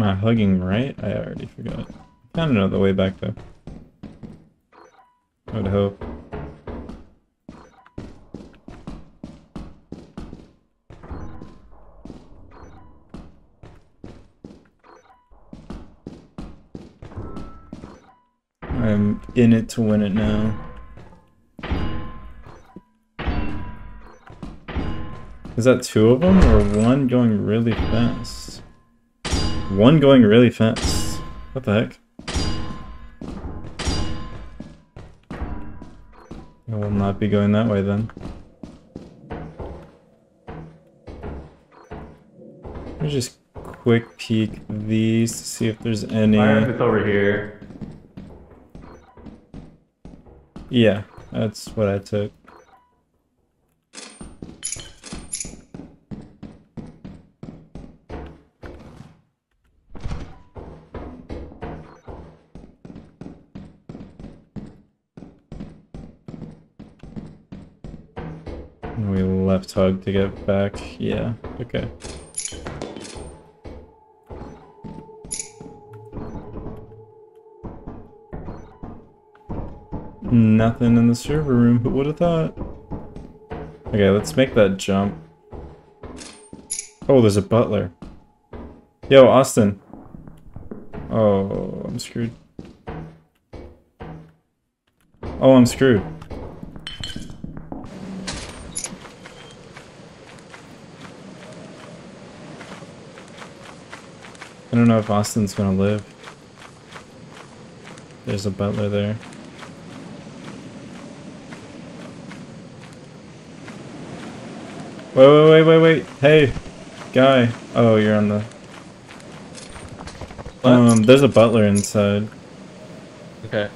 I hugging right? I already forgot. Kind of know the way back though. I would hope. I'm in it to win it now. Is that two of them or one going really fast? One going really fast. What the heck? I will not be going that way then. Let me just quick peek these to see if there's any. it's over here. Yeah, that's what I took. To get back. Yeah, okay. Nothing in the server room, but would have thought. Okay, let's make that jump. Oh, there's a butler. Yo, Austin. Oh, I'm screwed. Oh, I'm screwed. Don't know if Austin's gonna live. There's a butler there. Wait, wait, wait, wait, wait. Hey, guy. Oh, you're on the. Um, there's a butler inside. Okay.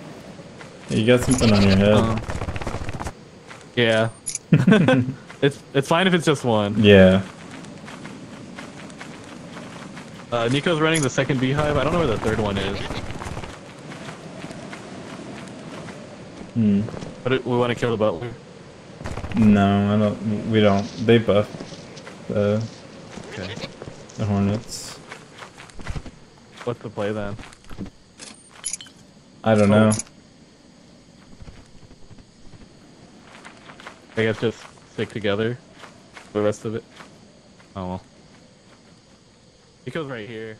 You got something on your head. Um, yeah. it's it's fine if it's just one. yeah. Uh, Nico's running the second beehive. I don't know where the third one is, Hmm. but it, we want to kill the butler. No, I don't. We don't. They buff the Okay. the hornets. What's the play then? I don't Oh. know. I guess just stick together. The rest of it. Oh well. Nico's right here.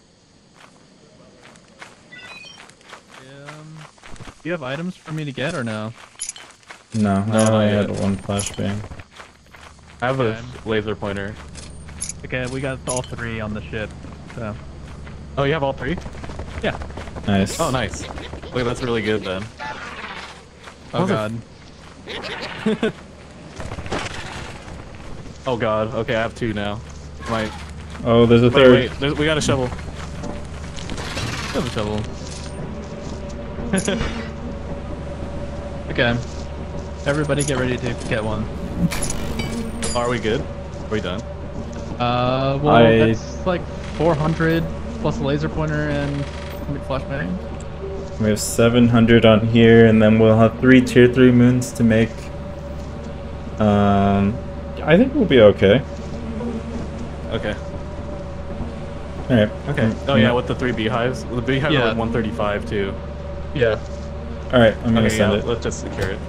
Um, do you have items for me to get or no? No, I No, only had one flashbang. I have Okay. a laser pointer. Okay, we got all three on the ship. So Oh, you have all three? yeah. Nice. Oh, nice. Wait, that's really good then. Oh Those god. Oh god. Okay, I have two now. My Oh, there's a wait, third. wait. There's, we got a shovel. Have a shovel. okay. Everybody get ready to get one. Are we good? Are we done? Uh, well, I- that's like 400 plus a laser pointer and flashbang. We have 700 on here, and then we'll have three tier three moons to make. Um, I think we'll be okay. Okay. All right. Okay. Mm, oh yeah, mm. with the three beehives. The beehive Yeah. are like 135 too. Yeah. All right. I'm gonna Okay, send yeah, it. let's just secure it.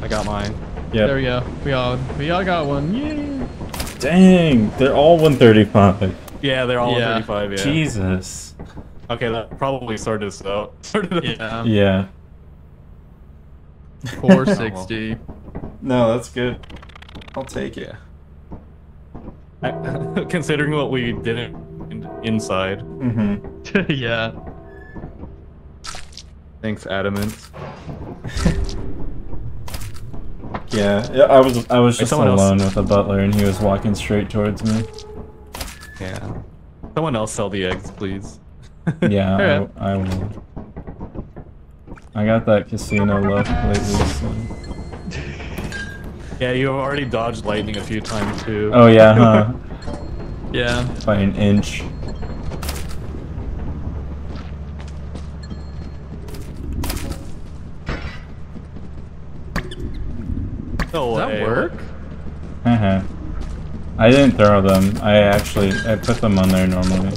I got mine. Yeah. There we go. We all we all got one. Yay! Dang, they're all 135. Yeah, they're all Yeah. 135. Yeah. Jesus. Okay, that probably sorted us out. Sorted us Yeah. Yeah. 460. No, that's good. I'll take it. I- Considering what we did in, in, inside. Mm-hmm. yeah. Thanks, Adamance. Yeah, yeah, I was I was Wait, just someone else- alone with a butler, and he was walking straight towards me. Yeah. Someone else sell the eggs, please. Yeah, Alright. I, I will. I got that casino luck lately. So. Yeah, you have already dodged lightning a few times too. Oh yeah, huh? Yeah. By an inch. no Does that way. work? Uh-huh. I didn't throw them. I actually I put them on there normally.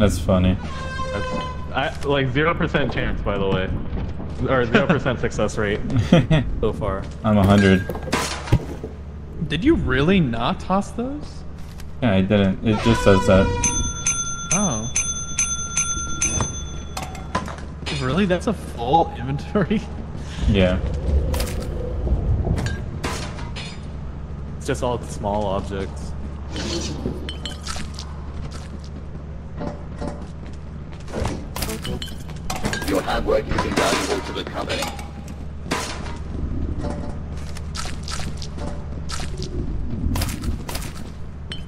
That's funny. I, like zero percent chance, by the way, or zero percent success rate so far. I'm a hundred. Did you really not toss those? Yeah, I didn't. It just says that. Oh. Really? That's a full inventory? Yeah. It's just all small objects. Your hard work is invaluable to the company.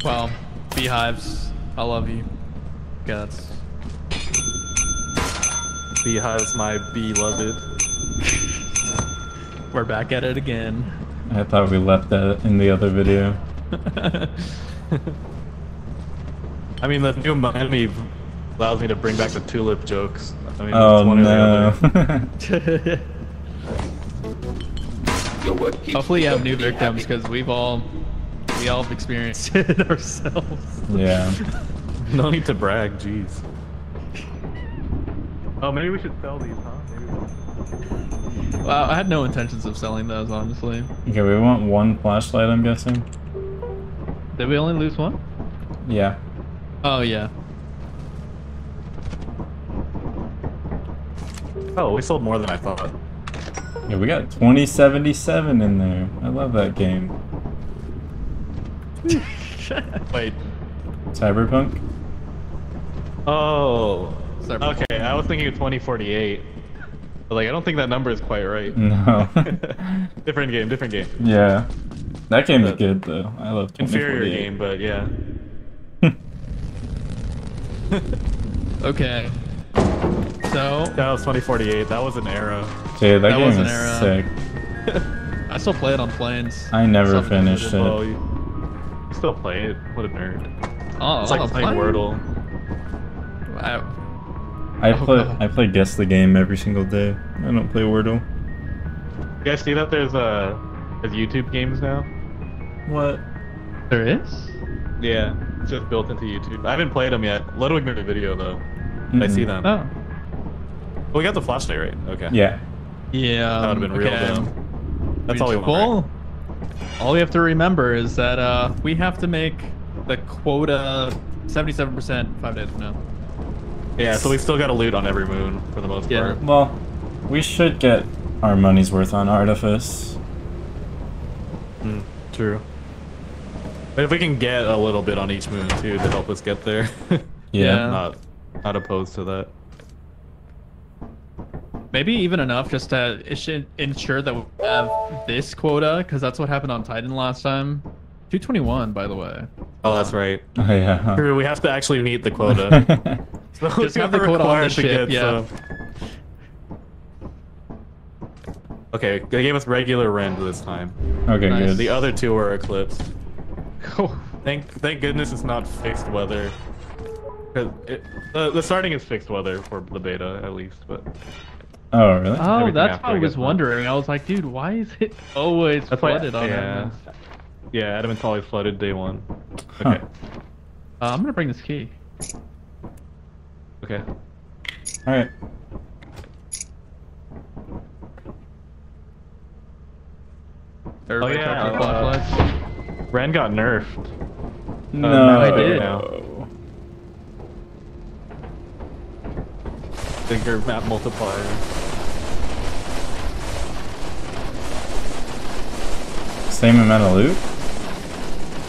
Well, beehives. I love you. Guts. Beehives, my beloved. We're back at it again. I thought we left that in the other video. I mean, the new enemy allows me to bring back the tulip jokes. I mean, Oh it's one or the no. other. Your work keeps Hopefully you have new victims because we've all we all have experienced it ourselves. yeah. No need to brag, jeez. Oh, maybe we should sell these, huh? Maybe. Wow, I had no intentions of selling those honestly. Okay, we want one flashlight, I'm guessing. Did we only lose one? Yeah. Oh yeah. Oh, we sold more than I thought. Yeah, we got 2077 in there. I love that game. Wait. Cyberpunk? Oh. Cyberpunk. Okay, I was thinking of 2048. But like, I don't think that number is quite right. No. different game, different game. yeah. That game is good though. I love Inferior game, but yeah. Okay. So That was 2048. That was an era. Dude, that, That game was is an era. sick. I still play it on planes. I never Something finished it. Well, you, you still play it. What a nerd. Oh, It's like oh, playing plane? Wordle. I, I Oh, play God. I play guess the game every single day. I don't play Wordle. You guys see that there's uh, there's YouTube games now? What? there is. Yeah, it's just built into YouTube. I haven't played them yet. Ludwig made a video though. I see them. Oh. Oh, we got the flashlight right. Okay. Yeah. Yeah. That would have been real okay. dumb. That's all we want. right? All we have to remember is that uh, we have to make the quota 77% five days from now. Yeah, so we still got to loot on every moon for the most Yeah. part. Well, we should get our money's worth on Artifice. Mm, true. But if we can get a little bit on each moon too to help us get there, Yeah. not not opposed to that. Maybe even enough just to ensure that we have this quota, because that's what happened on Titan last time. 221, by the way. Oh, that's right. Oh yeah. True, we have to actually meet the quota. So Just have the quota on the ship, get yeah. some- Okay, they gave us regular Rend this time. okay, Nice. good. The other two were eclipsed. Oh, Thank thank goodness it's not fixed weather. 'Cause it, the, the starting is fixed weather for the beta at least, but Oh really? oh Everything that's after what I I was get that. wondering. I was like, dude, why is it always that's why. flooded on Yeah, Adam's? yeah, Adamance always flooded day one. Huh. Okay, Uh, I'm gonna bring this key. okay. All right. Everybody yeah, check your uh, flashlights. Rend got nerfed. No. now I did. Bigger map multiplier. Same amount of loot.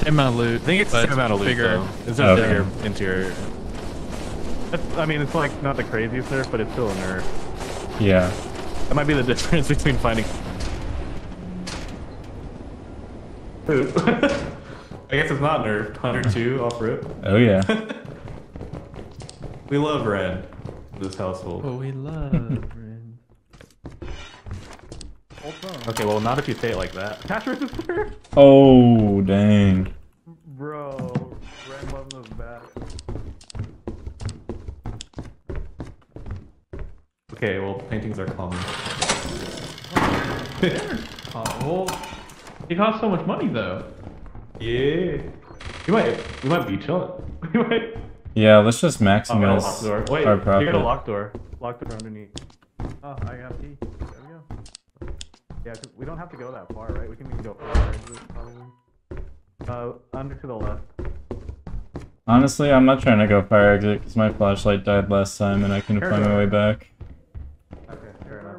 Same amount of loot. I think it's the same amount of loot bigger. though. It's just Okay. bigger interior. That's, I mean, it's like not the craziest nerf, but it's still a nerf. Yeah. That might be the difference between finding. Ooh. I guess it's not nerfed. 102 off rip. Oh yeah. We love Rend. In This household. Oh, we love Rend. Okay, well, not if you say it like that. Cash register? oh dang. Bro, Rend loves us back. Okay, well, paintings are common. Oh, well, it costs so much money though. Yeah. We might, we might be chilling. We might. Yeah. Let's just Oh, I got a locked maximize door. Wait, our you profit. got a locked door. Locked door underneath. Oh, I got a key. There we go. Yeah, 'cause we don't have to go that far, right? We can even go further, probably. Uh, under to the left. Honestly, I'm not trying to go fire exit because my flashlight died last time and I couldn't find my way back. Okay, fair enough.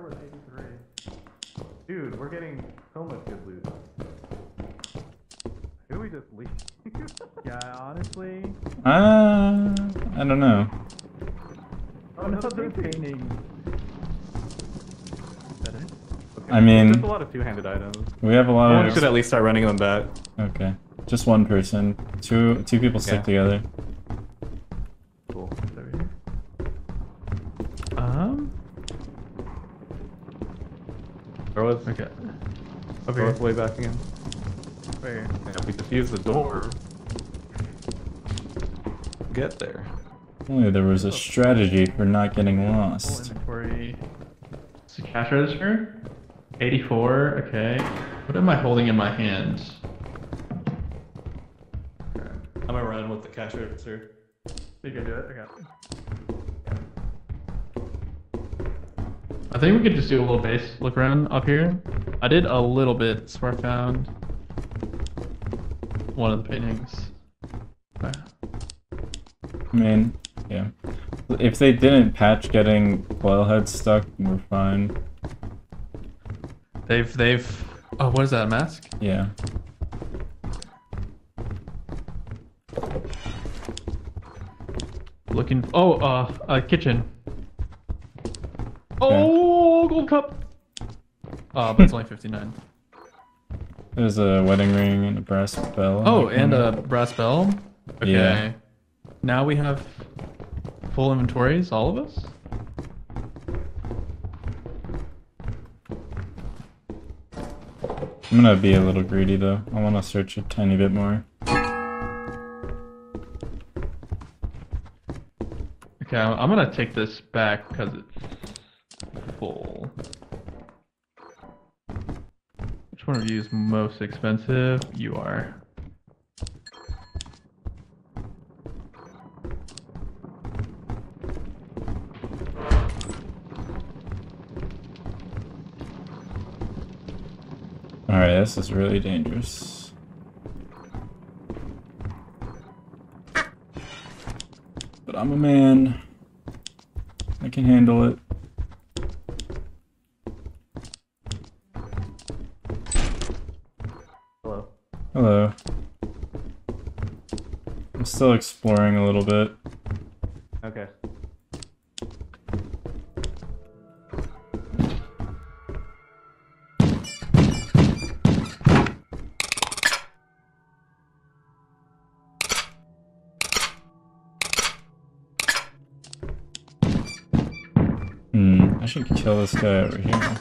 Dude, we're getting so much good loot. Who we just leave? Yeah, honestly, Ah, I don't know. another painting. That it? I mean- There's a lot of two-handed items. We have a lot Someone of. should at least start running them back. Okay. Just one person. Two two people stick Yeah. together. Cool. Is that right here? Um. Throw us, Okay. Over throw here. us way back again. Where? Yeah, we defuse the door. Get there. Only there was a strategy for not getting lost. inventory. It's a cash register. 84. Okay. What am I holding in my hand? I'm gonna run with the cash register. You can do it. Okay. I think we could just do a little base look around up here. I did a little bit. That's where I found one of the paintings. Okay. I mean, yeah. If they didn't patch getting coil heads stuck, we're fine. They've they've. Oh, what is that? A mask? Yeah. Looking. Oh, uh, a kitchen. Oh, gold cup. Uh, but it's only 59. There's a wedding ring and a brass bell. Oh, and a brass bell. Okay. Yeah. Now we have full inventories, all of us? I'm gonna be a little greedy though. I wanna search a tiny bit more. Okay, I'm gonna take this back because it's full. Which one of you is most expensive? You are. Alright, this is really dangerous. But I'm a man. I can handle it. Hello. Hello. I'm still exploring a little bit. Kill this guy over here.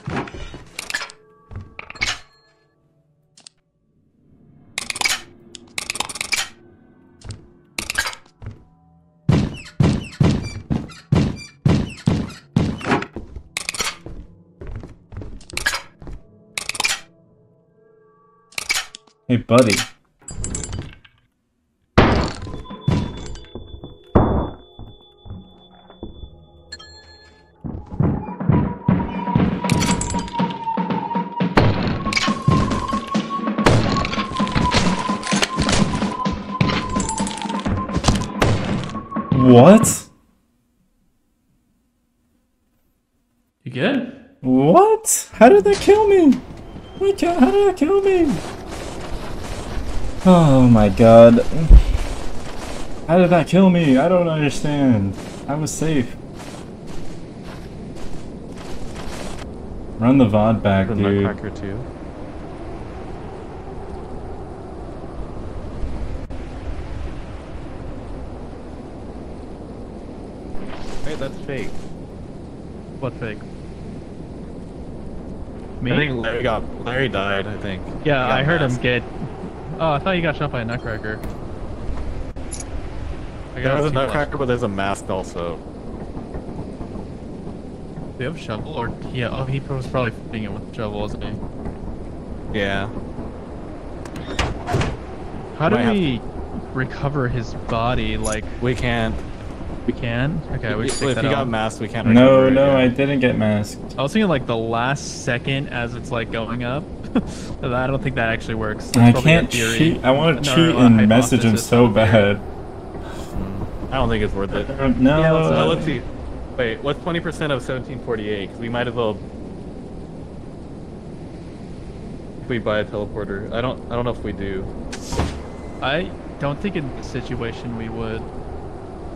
Hey, buddy. What? You good? What? How did that kill me? Why how did that kill me? Oh my god. How did that kill me? I don't understand. I was safe. Run the VOD back, The dude. Nutcracker too. Hey, that's fake. What fake? Me? I think Larry got Larry died. I think. Yeah, got I heard him get. Oh, I thought you got shot by a nutcracker. I was a Nutcracker, but there's a mask also. Do you have a shovel? Or yeah, oh, he was probably fitting it with a shovel, wasn't he? Yeah. How do we recover his body? Like We can't. We can? Okay, we if just if that he got masked, we can't. No, no, yeah. I didn't get masked. I was thinking like the last second as it's like going up. I don't think that actually works. That's I can't cheat. I want to No, cheat a and message him so bad. I don't think it's worth it. Uh, No, Yeah, let's, Uh, uh, let's see. Wait, what's 20% of 1748? Because we might as well. If we buy a teleporter, I don't. I don't know if we do. I don't think in this situation we would.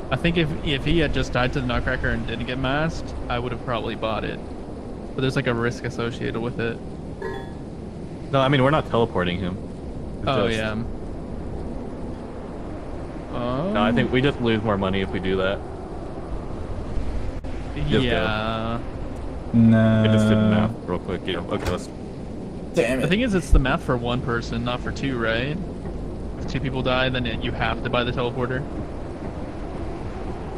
I think if if he had just died to the Nutcracker and didn't get masked, I would have probably bought it. But there's like a risk associated with it. No, I mean we're not teleporting him. It's Oh just- yeah. Oh. No, I think we just lose more money if we do that. just go. Yeah. no. I just did the math real quick. Yeah. Okay. Let's. Damn it. The thing is, it's the math for one person, not for two, right? If two people die, then it, you have to buy the teleporter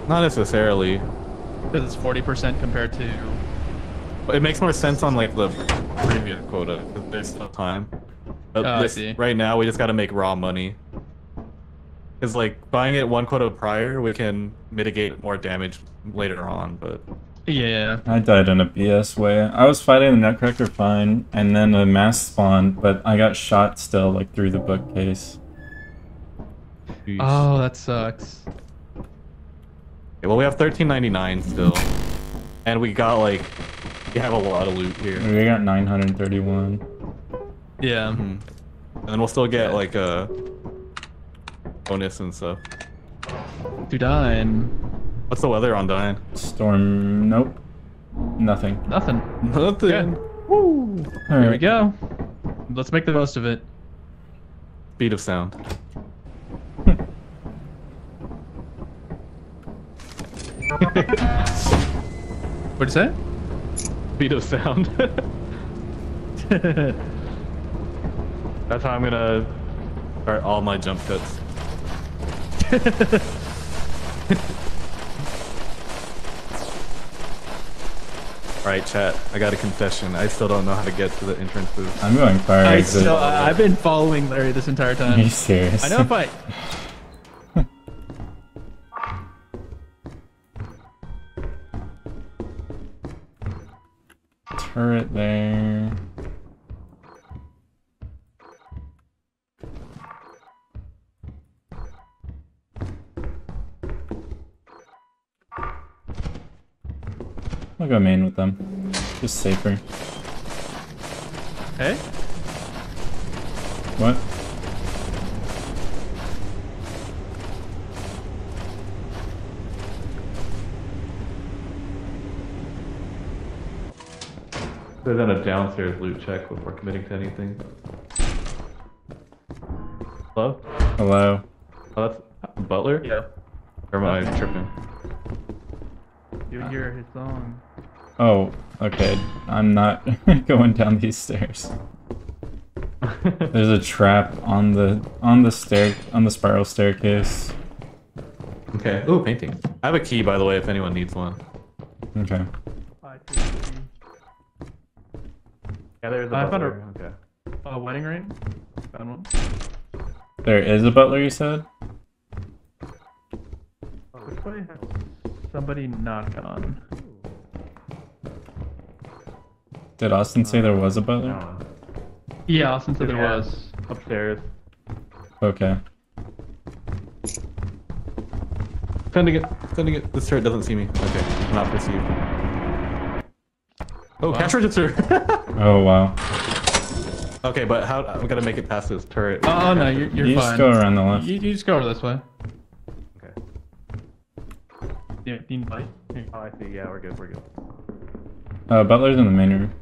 Not necessarily. because it's forty percent compared to. It makes more sense on like the previous quota because there's still time. But Oh, I this- see. Right now, we just got to make raw money. Because like buying it one quota prior, we can mitigate more damage later on. But Yeah. I died in a BS way. I was fighting the Nutcracker fine, and then a mass spawned, but I got shot still, like through the bookcase. Oh, that sucks. Okay, well, we have 13.99 still, and we got like we have a lot of loot here. We got 931. Yeah. Mhm. And then we'll still get like a bonus and stuff. To dine. What's the weather on Dine? Storm. Nope. Nothing. Nothing. Nothing. Yeah. All Here we go. Let's make the most of it. Speed of sound. What'd you say? Speed of sound. That's how I'm gonna start all my jump cuts. Alright, chat. I got a confession. I still don't know how to get to the entrances. I'm going fire I exit. still, I- I've been following Larry this entire time. Are you serious? I know if I. Turret there. I'll go main with them. Just safer. Hey? What? There's then a downstairs loot check before committing to anything. Hello? Hello? Oh, that's uh, Butler? Yeah. Or am I tripping? You hear his song. Oh, okay. I'm not going down these stairs. There's a trap on the on the stair on the spiral staircase. okay. Ooh, painting. I have a key, by the way, if anyone needs one. Okay. Yeah, there's a I found a- Okay. A wedding ring? Found one. There is a butler, you said? Which way has somebody not gone? Did Austin say there was a butler? No. Yeah, Austin said there Yeah. was. Upstairs. Okay. Sending it. Sending it. This turret doesn't see me. Okay. Not perceived. Oh, cash register! Oh wow. okay, but how? I'm gonna make it past this turret. Oh, no, you're, you're you fine. just go around the left. You, you just go over this way. Okay. Yeah, you need light? Here. Oh, I see. Yeah, we're good. We're good. Uh, butler's in the main room.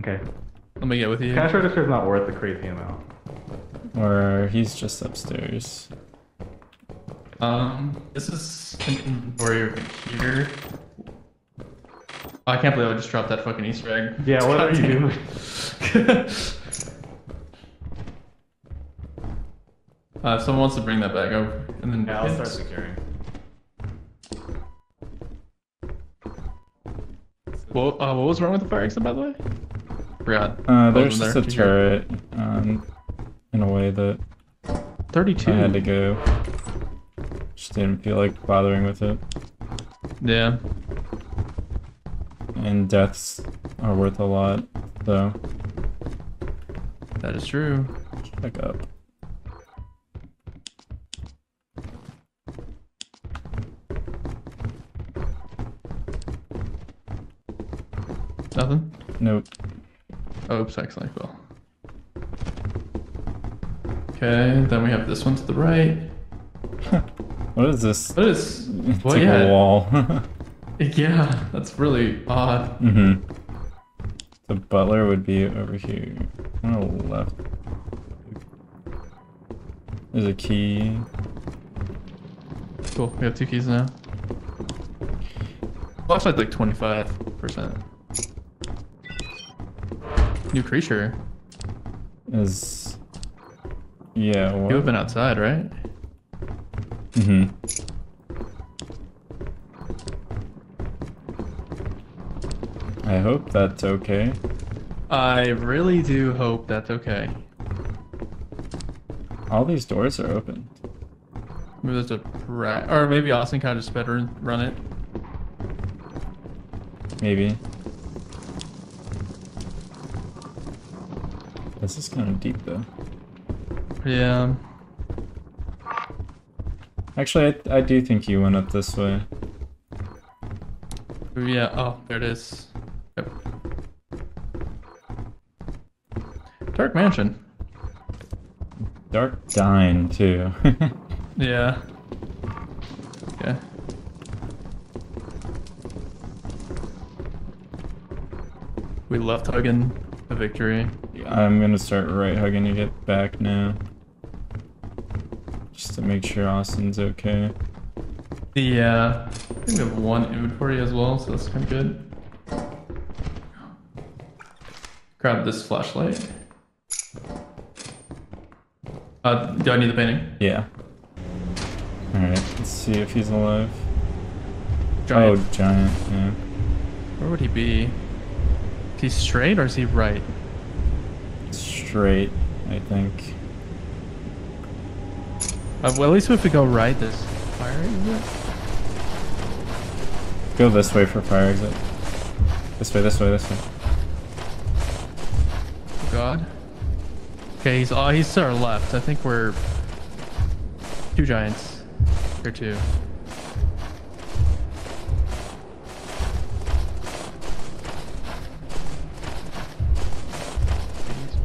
Okay. Let me get with you. Cash register is not worth the crazy amount. Or he's just upstairs. Um, this is an inventory of a computer. Oh, I can't believe I just dropped that fucking Easter egg. Yeah, what are you doing? uh, if someone wants to bring that back over, and then Yeah, I'll start securing. Well, uh, what was wrong with the fire exit, by the way? Forgot. Uh, there's just them a turret, um, in a way that 32. I had to go. Just didn't feel like bothering with it. Yeah. And deaths are worth a lot, though. That is true. check up. Nothing? Nope. Oh, oops, I accidentally fell. Okay, then we have this one to the right. What is this? What is... It's Well, like yeah. a wall. Yeah, that's really odd. mm-hmm. The butler would be over here. On the left. There's a key. Cool, we have two keys now. Flashlight's like 25%. New creature. Is yeah. You have been outside, right? Mm-hmm. Hope that's okay. I really do hope that's okay. All these doors are open. Maybe there's a rat, or maybe Austin kind of just better run it. Maybe. This is kind of deep though. Yeah. Actually, I, I do think you went up this way. Yeah. Oh, there it is. Dark Mansion. Dark Dine too. Yeah. Okay. We left hugging a victory. I'm gonna start right hugging to get back now. Just to make sure Austin's okay. Yeah. I think we have one inventory as well, so that's kind of good. Grab this flashlight. Uh, do I need the painting? Yeah. Alright, let's see if he's alive. Giant. Oh, giant, yeah. Where would he be? Is he straight or is he right? Straight, I think. Uh, well, at least if we go right, there's fire exit. Go this way for fire exit. This way, this way, this way. God. Okay, he's oh, he's to our left. I think we're two giants. Here too.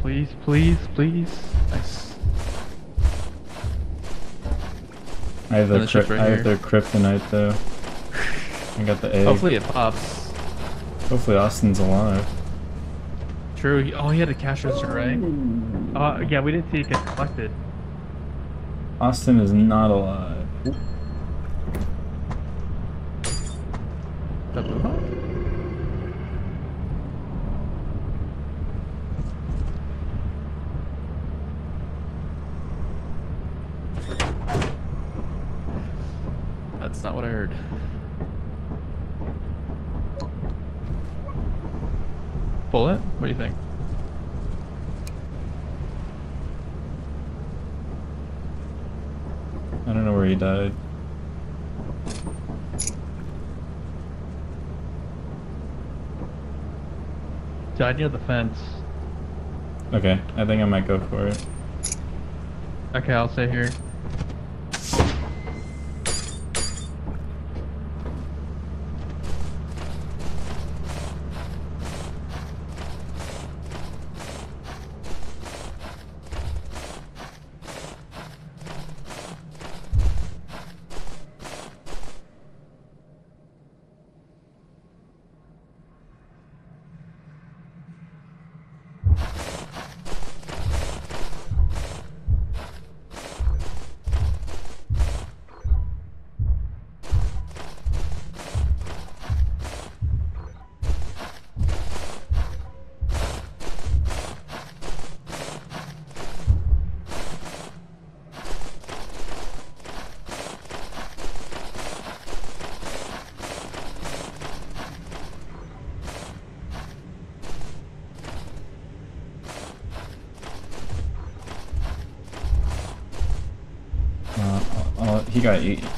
Please, please, please, please. Nice. I have And the the right I have their kryptonite though. I got the egg. Hopefully it pops. Hopefully Austin's alive. True. Oh, he had a cash register, right? Uh, yeah, we didn't see it get collected. Austin is not alive. Blue Hawk? That's not what I heard. Bullet? What do you think? I don't know where he died. Died near the fence. Okay, I think I might go for it. Okay, I'll stay here.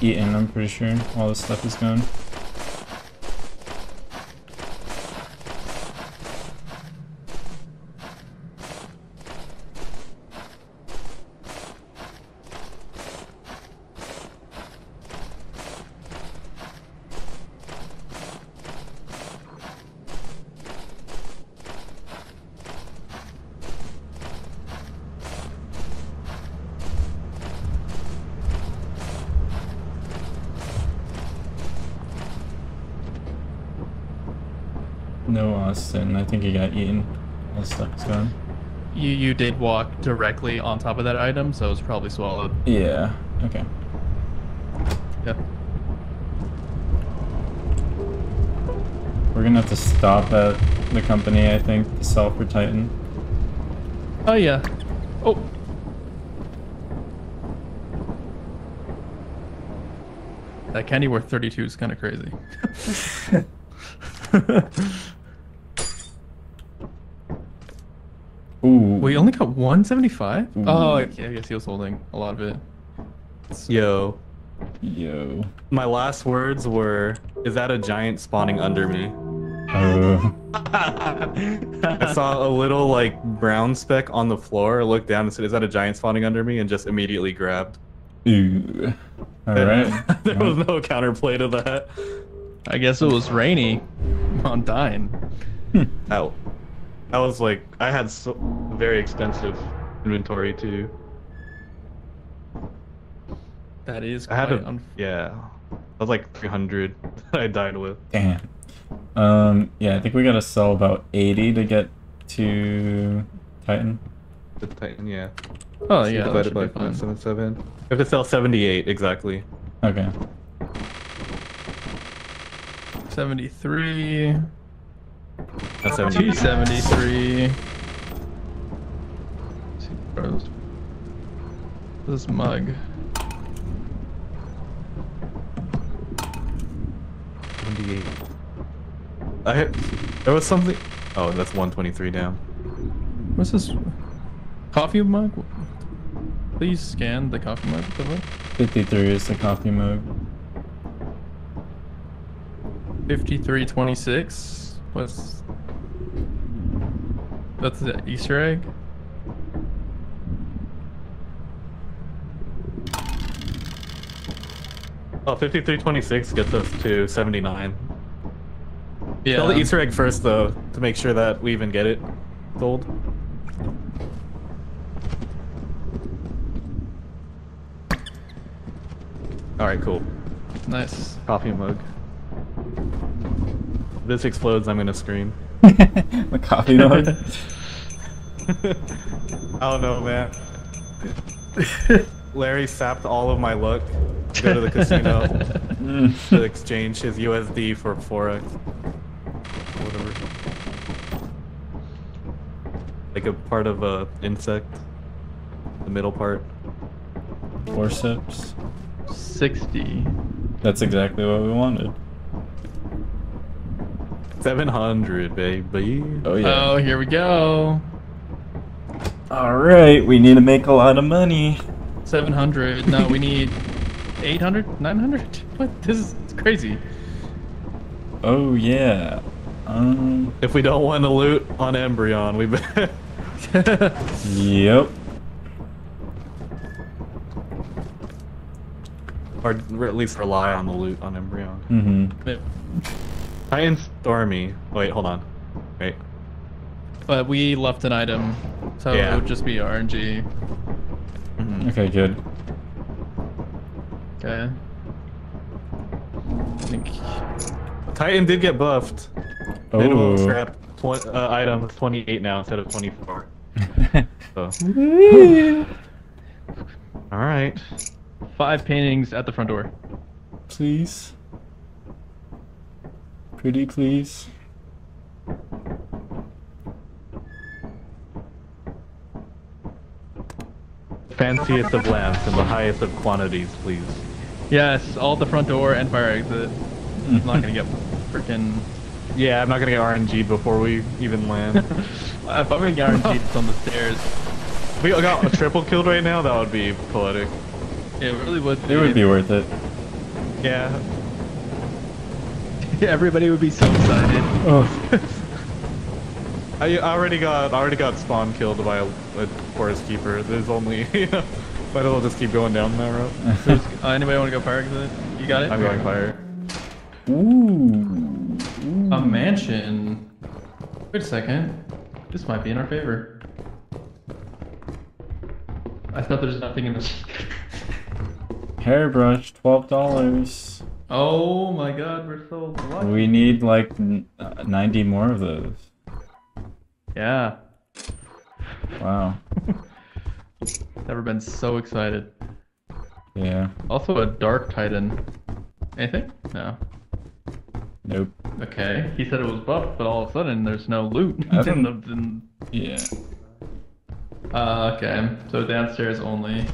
Eaten, I'm pretty sure. All this stuff is gone. No Austin, I think he got eaten. All this stuff is gone. You you did walk directly on top of that item, so it's probably swallowed. Yeah, okay. Yeah. We're gonna have to stop at the company, I think, to sell for Titan. Oh yeah. Oh. That candy worth 32 is kind of crazy. Ooh. we only got 175? Ooh. Mm. Oh, okay, I guess he was holding a lot of it. Yo, Yo. my last words were, "Is that a giant spawning under me?" Oh. I saw a little like brown speck on the floor. Looked down and said, "Is that a giant spawning under me?" And just immediately grabbed. Ooh. Alright. there was no counterplay to that. I guess it was rainy on Dine. Out. That was like I had so very extensive inventory too. That is I had quite a unf- yeah. That was like 300 that I died with. Damn. Um, yeah, I think we gotta sell about 80 to get to Titan. The Titan, yeah. Oh yeah, that divided by be fine. 0.77. We have to sell 78 exactly. Okay. 73. That's 70. 273. This mug. 28. I hit, there was something. Oh, that's 123 down. What's this? Coffee mug? Please scan the coffee mug. What the fuck? 53 is the coffee mug. 5326. What's. That's the Easter egg? Oh, 5326 gets us to 79. Yeah. Kill the Easter egg first, though, to make sure that we even get it sold. Alright, cool. Nice. Coffee mug. If this explodes, I'm gonna scream. the coffee mug. I don't know, man. Larry sapped all of my luck to go to the casino to exchange his USD for Forex. Whatever. Like a part of a insect. The middle part. Forceps. 60. That's exactly what we wanted. 700, baby. Oh yeah. Oh, here we go. Alright, we need to make a lot of money. 700. No, we need 800? 900? What? This is crazy. Oh yeah. Um. If we don't want to loot on Embrion, we better. Yep. or at least rely on the loot on Embrion. Mm-hmm. Titan Stormy. Wait, hold on. Wait. But we left an item, so Yeah. it would just be RNG. Okay, good. Okay. I think. Titan did get buffed. Oh. Minimum scrap tw- uh, item 28 now instead of 24. So, all right. Five paintings at the front door. please. Pretty please. Fanciest of lamps and the highest of quantities, please. Yes, all the front door and fire exit. I'm mm-hmm. not gonna get freaking. Yeah, I'm not gonna get RNG before we even land. If I'm gonna guarantee it's on the stairs, if we got a triple killed right now, that would be poetic. it really would. It would be worth it. Yeah. Everybody would be so excited. Oh. I I already got already got spawn killed by a, a forest keeper. There's only you know, might as well just keep going down that road. Uh, anybody want to go fire exit? You got it. I'm going fire. Ooh. A mansion. Wait a second. This might be in our favor. I thought there's nothing in this. Hairbrush, twelve dollars. Oh my god, we're so lucky. We need like uh, ninety more of those. Yeah. Wow. Never been so excited. Yeah. Also a dark titan. Anything? No. Nope. Okay. He said it was buffed, but all of a sudden there's no loot. I in the, in... Yeah. Uh, okay. So downstairs only.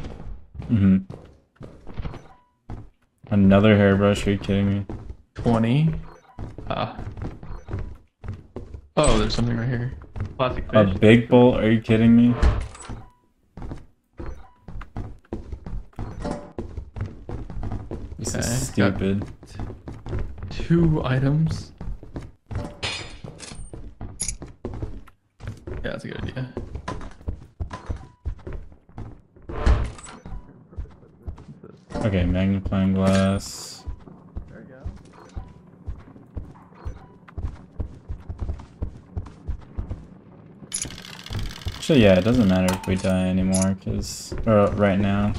Mm-hmm. Another hairbrush? Are you kidding me? 20. Ah. Oh, there's something right here. Plastic A big bowl? Are you kidding me? Stupid. Two items. Yeah, that's a good idea. Okay, magnifying glass. There you go. Actually, yeah, it doesn't matter if we die anymore, because... Or right now.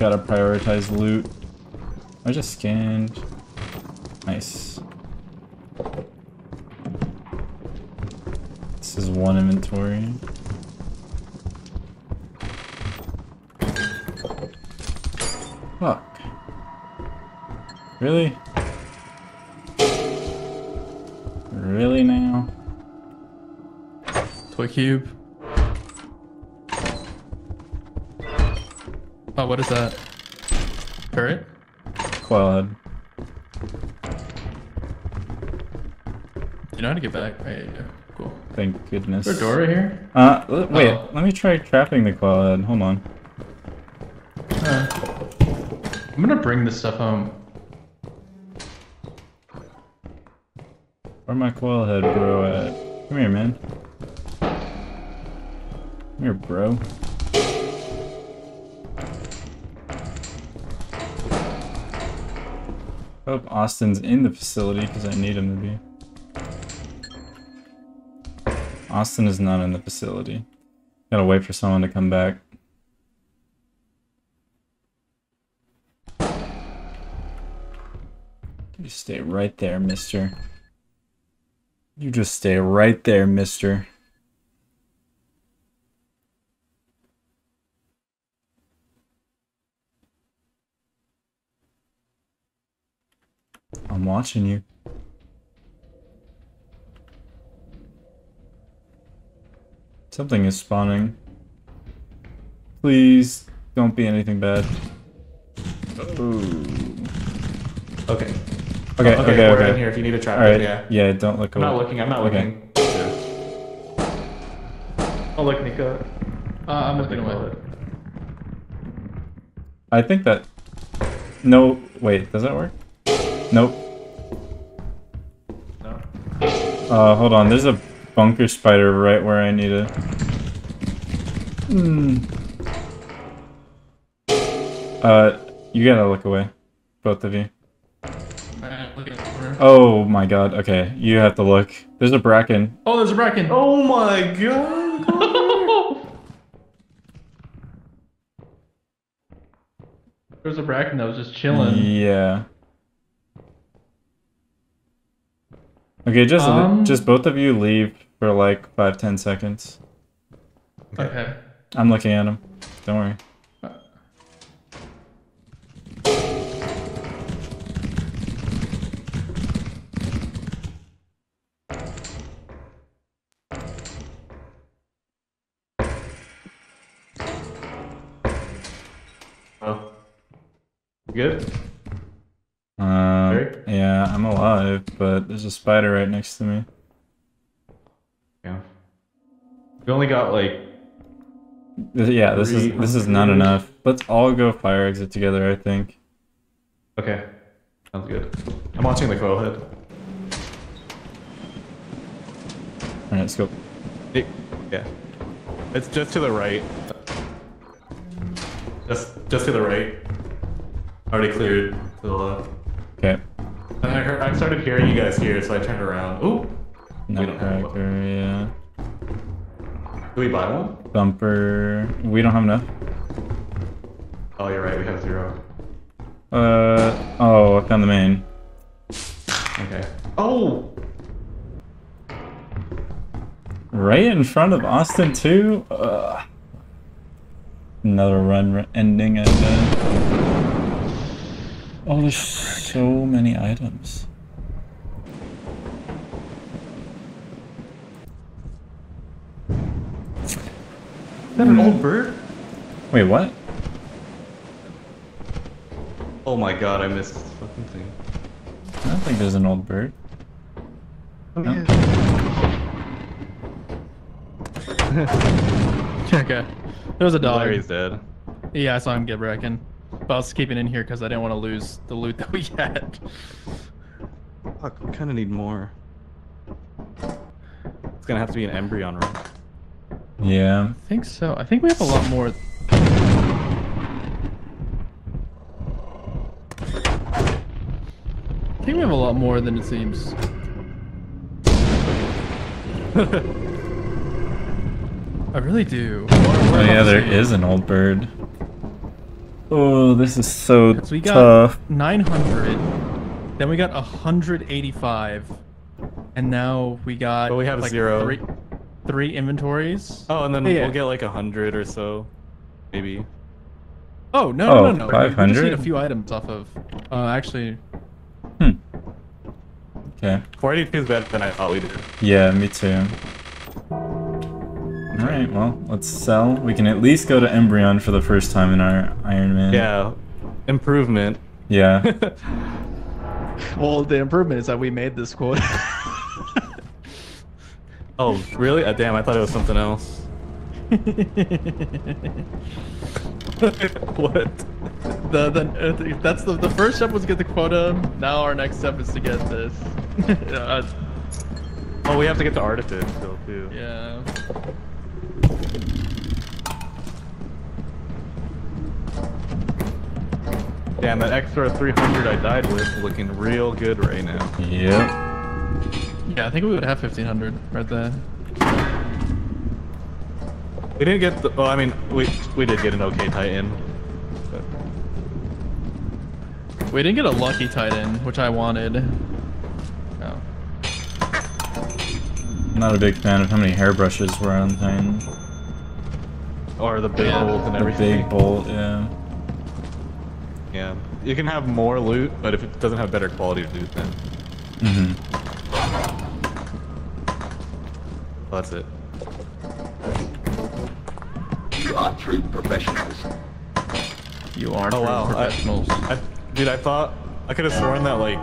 Gotta prioritize loot. I just scanned. Nice. This is one inventory. Fuck. Really? Really now? Toy cube. Oh, what is that? Turret? Quad. You know how to get back? Right, yeah, cool. Thank goodness. Is there a door right here? Uh, wait. Oh. Let me try trapping the quad. Hold on. Uh, I'm gonna bring this stuff home. Where my coil head bro at? Come here, man. Come here, bro. Hope Austin's in the facility because I need him to be. Austin is not in the facility. Gotta wait for someone to come back. You stay right there, mister. You just stay right there, mister. I'm watching you. Something is spawning. Please don't be anything bad. Ooh. Okay. Okay, okay, okay, we're okay. in here if you need a trap. Alright, Yeah. yeah. don't look I'm away. not looking. I'm not Okay. looking. Oh, look, Nico. Uh, I'm looking away. I think that. No, wait, does that work? Nope. Uh, hold on. There's a bunker spider right where I need it. Hmm. Uh, you gotta look away, both of you. Alright, look at the corner. Oh my god. Okay, you have to look. There's a bracken. Oh, there's a bracken. Oh my god. There's a bracken that was just chilling. Yeah. Okay, just Um, just both of you leave for like five ten seconds. Okay. I'm looking at him. Don't worry. Oh. You good? Um, Eric? Yeah, I'm alive, but there's a spider right next to me. Yeah. We only got like. Yeah, this is this is not enough. Let's all go fire exit together. I think. Okay. Sounds good. I'm watching the coil head. All right, let's go. It, yeah. It's just to the right. Just just to the right. Already cleared to the left. I heard I started hearing you guys here, so I turned around. Ooh. We don't have one. Nutcracker, yeah. Do we buy one? Bumper. We don't have enough. Oh, you're right. We have zero. Uh oh, I found the main. Okay. Oh. Right in front of Austin too. Ugh. Another run r- ending. Uh... Oh, there's so many items. Is that an old bird? Wait, what? Oh my god, I missed this fucking thing. I don't think there's an old bird. Oh, no. Okay. There was a dog. Larry's dead. Yeah, I saw him get bracken. But I was keeping in here because I didn't want to lose the loot that we had. Fuck, we kind of need more. It's gonna have to be an embrion run. Yeah. I think so. I think we have a lot more. I think we have a lot more than it seems. I really do. Oh yeah, there is an old bird. Oh, this is so we got tough. 900, then we got 185, and now we got. But we have like zero. Three, three inventories. Oh, and then Yeah, yeah. we'll get like a hundred or so, maybe. Oh no Oh, no no! no. We just need 500? a few items off of. Uh, actually, Hmm. Okay. 482 is better than I thought we did. Yeah, me too. Alright, well, let's sell. We can at least go to Embrion for the first time in our Iron Man. Yeah, improvement. Yeah. Well, the improvement is that we made this quote. Oh, really? Uh, damn, I thought it was something else. what? the, the, uh, that's the, the first step was to get the quota. Now our next step is to get this. uh, Oh, we have to get the Artifice still, too. yeah. Damn, that extra 300 I died with looking real good right now. yep. Yeah, I think we would have 1500 right there. We didn't get the. Well, I mean, we we did get an okay Titan. But We didn't get a lucky Titan, which I wanted. Oh. Not a big fan of how many hairbrushes were on Titan. or the big Yeah. holes and The big bolt, yeah. Yeah, you can have more loot, but if it doesn't have better quality loot, then Mm-hmm. well, that's it. You are true professionals. You are Oh true wow, I, professionals. I, dude, I thought I could have sworn that like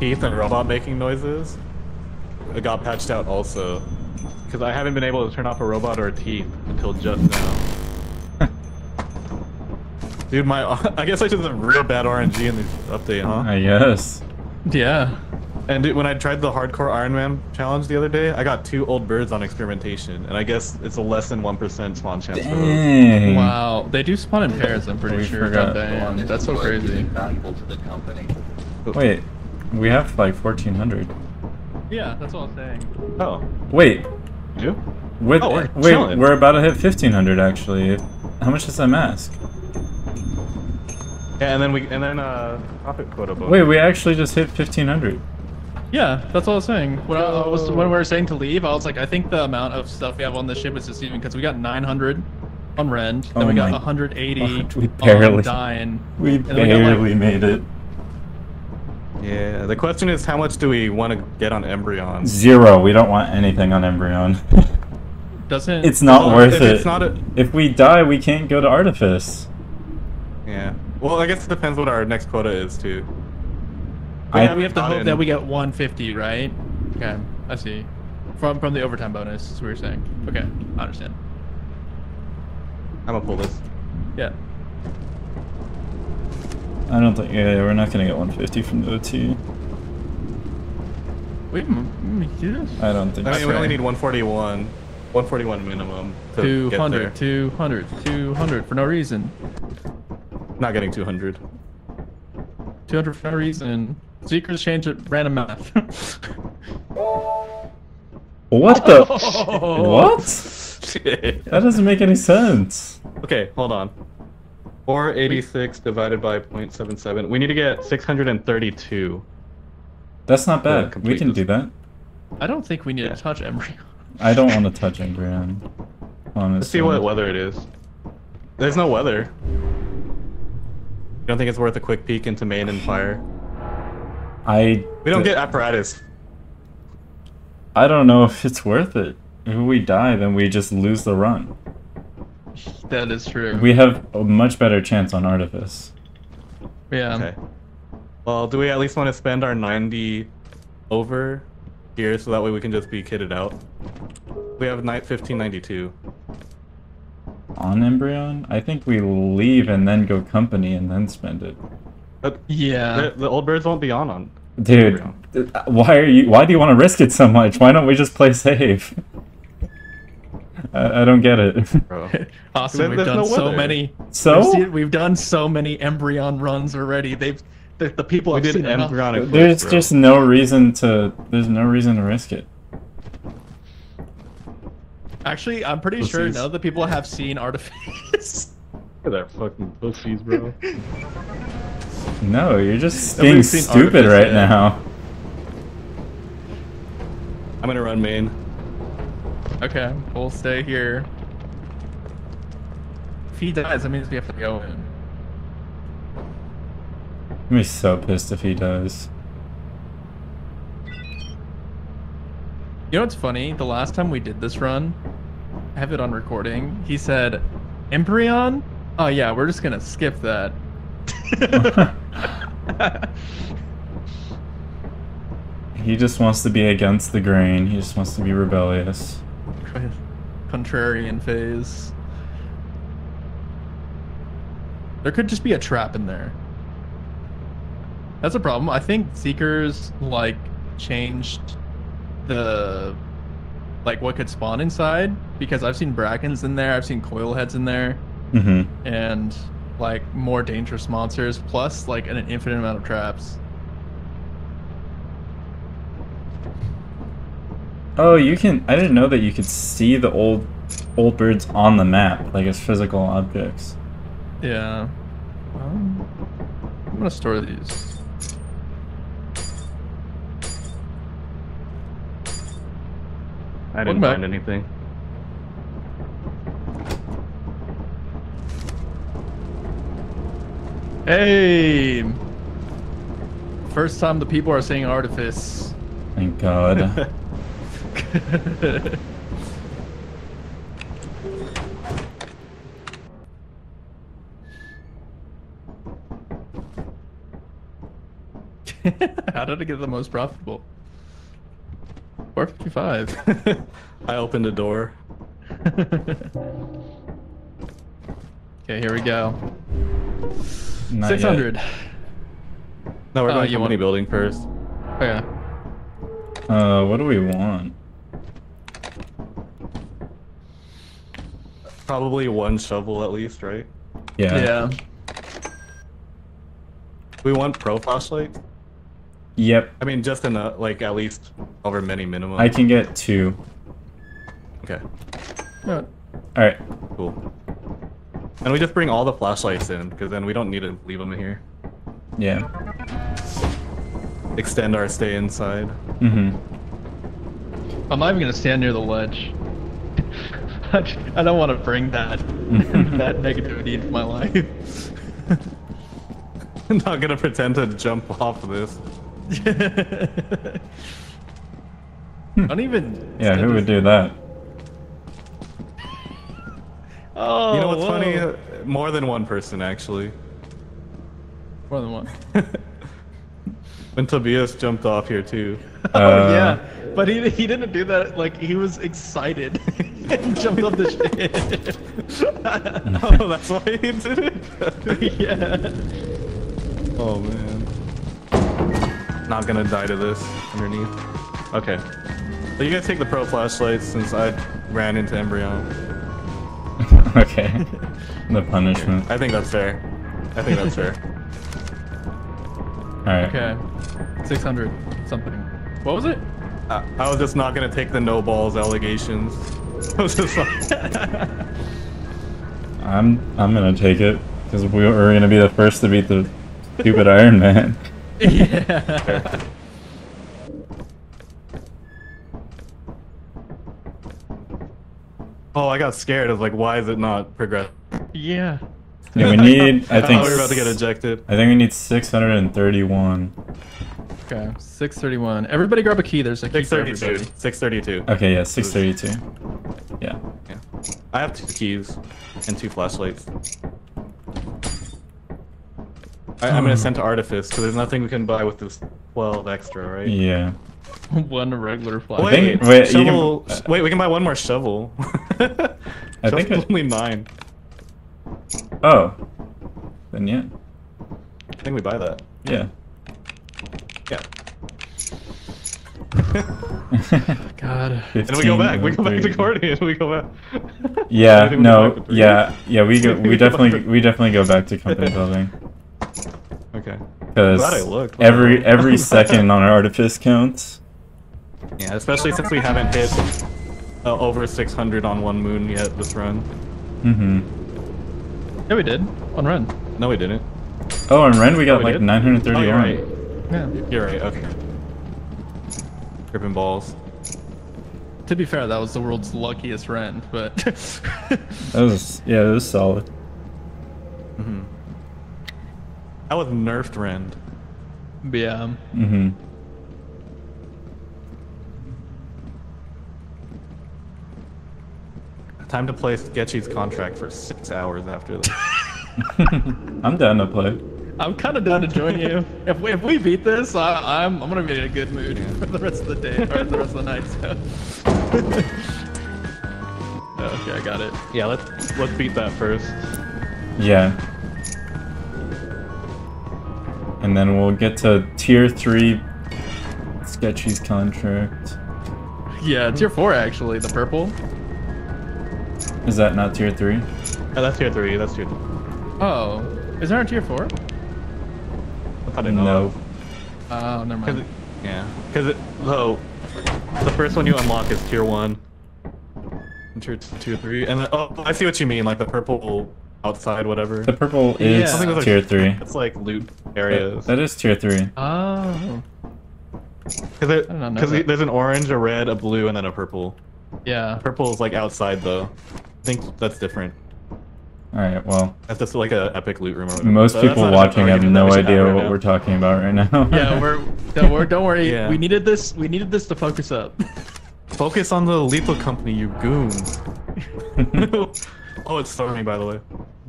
teeth and robot making noises, it got patched out also, because I haven't been able to turn off a robot or a teeth until just now. Dude, my I guess I did some real bad RNG in this update, huh? I guess. yeah. And dude, when I tried the hardcore Iron Man challenge the other day, I got two old birds on experimentation, and I guess it's a less than one percent spawn chance. for those. Dang. Wow. They do spawn in pairs, I'm pretty We sure. forgot. God damn. That's so crazy. invaluable to the company. Wait, we have like 1400. Yeah, that's what I'm saying. Oh, Wait, did you? with, Oh, we're wait, chilling. we're about to hit 1500 actually. How much does that mask? Yeah, and then we and then uh profit quota bonus. Wait, we actually just hit 1500. Yeah, that's what I was saying. When, I, I was, when we were saying to leave, I was like, I think the amount of stuff we have on the ship is deceiving because we got 900 on Rend, then Oh we got my- 180 We barely- on Dine. We then we like- barely made it. Yeah, the question is how much do we want to get on Embrion? Zero. We don't want anything on Embrion. Doesn't it's not Well, worth if it. it's not a- If we die, we can't go to Artifice. Yeah. Well, I guess it depends what our next quota is too. We I- we haven't to hope gotten- that we get 150, right? Okay, I see. From from the overtime bonus, is what you're saying. Okay, I understand. I'm gonna pull this. Yeah. I don't think. Yeah, we're not gonna get 150 from the OT. We yes. I don't think. I mean, so. we only need 141, 141 minimum to get 200, there. 200, 200 for no reason. Not getting 200. 200 for no reason. Zeekerss change at random math. What the? Oh. what? Shit. That doesn't make any sense. Okay, hold on. 486 divided by 0.77. We need to get 632. That's not Yeah, bad. we complete can this. do that. I don't think we need Yeah. to touch Embryo. I don't want to touch Embrion. Honestly. Let's see what weather it is. There's no weather. You don't think it's worth a quick peek into main and fire? I. We don't get apparatus. I don't know if it's worth it. If we die, then we just lose the run. That is true. We have a much better chance on Artifice. yeah. Okay. Well, do we at least want to spend our 90 over here so that way we can just be kitted out? We have night 1592. On Embrion? I think we leave and then go company and then spend it. But Yeah. the, the old birds won't be on on. Dude, Embrion. why are you? Why do you want to risk it so much? Why don't we just play safe? I, I don't get it. Bro. Awesome. There- We've done no so weather. many. So? We've, seen- we've done so many Embrion runs already. They've the, the people We have did seen enough. embryonic. There's bro. just no reason to. There's no reason to risk it. Actually, I'm pretty sure Pussies. none of the people have seen Artifice. Look at that fucking pussies, bro. No, you're just being stupid Artifice right yet. now. I'm gonna run main. okay, we'll stay here. If he dies, that means we have to go in. I'm gonna be so pissed if he does. You know what's funny? The last time we did this run, I have it on recording. He said, "Embrion." Oh yeah, we're just gonna skip that. He just wants to be against the grain. He just wants to be rebellious. Contrarian phase. There could just be a trap in there. That's a problem. I think Zeekerss like changed the like what could spawn inside because I've seen Brackens in there, I've seen coil heads in there, Mm-hmm. and like more dangerous monsters, plus like an infinite amount of traps. Oh, you can. I didn't know that you could see the old old birds on the map, like as physical objects. Yeah. Um, I'm gonna store these. I didn't find anything. Hey! First time the people are saying artifice. Thank God. How did I get the most profitable? 455. I opened a door. okay, here we go. Not yet. 600. No, we're Oh, going you company want- building first. Oh, yeah. Uh, what do we want? Probably one shovel at least, right? Yeah. Yeah. We want pro flashlight. Yep. I mean, just in a like at least over many minimum. I can get two. Okay, Yeah. All right. cool. And we just bring all the flashlights in because then we don't need to leave them in here. Yeah. Extend our stay inside. Mm-hmm. I'm not even gonna stand near the ledge. I don't want to bring that that negativity into my life. I'm not gonna pretend to jump off of this. Don't even. Yeah. Who would do that? Oh, you know what's whoa. funny? More than one person actually. More than one. When Tobias jumped off here too. Oh Uh, yeah, but he he didn't do that. Like he was excited and jumped off the ship. oh, that's why he did it. yeah. Oh man. Not gonna die to this underneath. Okay. So you guys take the pro flashlight since I ran into Embryo. okay. The punishment. I think that's fair. I think that's fair. All right. Okay. Six hundred something. What was it? I, I was just not gonna take the no balls allegations. I was just like, I'm I'm gonna take it because we we're gonna be the first to beat the stupid Iron Man. Yeah. oh, I got scared. I was like, why is it not progress? yeah. Yeah, we need. I I think thought we're about to get ejected. I think we need 631. Okay. Six thirty-one. Everybody grab a key. There's a key for 632. everybody. 632. Okay, yeah, 632. Yeah. Yeah. I have two keys and two flashlights. I, I'm gonna hmm. send to Artifice because there's nothing we can buy with this 12 extra, right? Yeah. One regular fly. I Wait, think- wait, you can- shovel. Uh, wait, we can buy one more shovel. I think Shovel's it- only nine. Oh. Then yeah. I think we buy that. Yeah. Yeah. God. And we go back. We go back to 30. Gordion. We go back. Yeah, think we go no, back yeah, yeah. We go. We We definitely, we definitely go back to company building Okay. because Glad I looked. every every second on our artifice counts. Yeah, especially since we haven't hit uh, over 600 on one moon yet this run. Mm-hmm. Yeah, we did. On run. No, we didn't. Oh, on Rend, we got we like did? 931. Oh, you're right. Yeah. You're right. Okay. Gripping balls. To be fair, that was the world's luckiest Rend, but That was yeah, it was solid. Mm-hmm. That was nerfed rend. yeah. Mm-hmm. time to play Sketchy's contract for six hours after this. I'm down to play. I'm kind of down to join you. If we, if we beat this, I, I'm I'm gonna be in a good mood for the rest of the day or the rest of the night. So. Oh, okay, I got it. yeah, let's let's beat that first. Yeah. And then we'll get to tier three Sketchy's contract. Yeah, tier four actually. The purple. Is that not tier three? Oh, that's tier three. That's tier. Three. Oh, is there a tier four? I thought I know. No. of. Oh, never Cause mind. it, yeah, because it so the first one you unlock is tier one, and tier two, three, and then, oh, I see what you mean, like the purple outside, whatever. The purple is Yeah. Something with, like, tier three. It's like loot That- areas. that is tier three. Oh, Because I did not know that. there's an orange, a red, a blue, and then a purple. yeah. Purple is like outside though. I think that's different. Alright, well, That's just like an epic loot room. Or whatever. most But that's people watching have no idea have right what now. we're talking about right now. Yeah, we're don't worry. Don't worry. Yeah. We needed this. We needed this to focus up. Focus on the lethal company, you goons. oh, it's storming, by the way.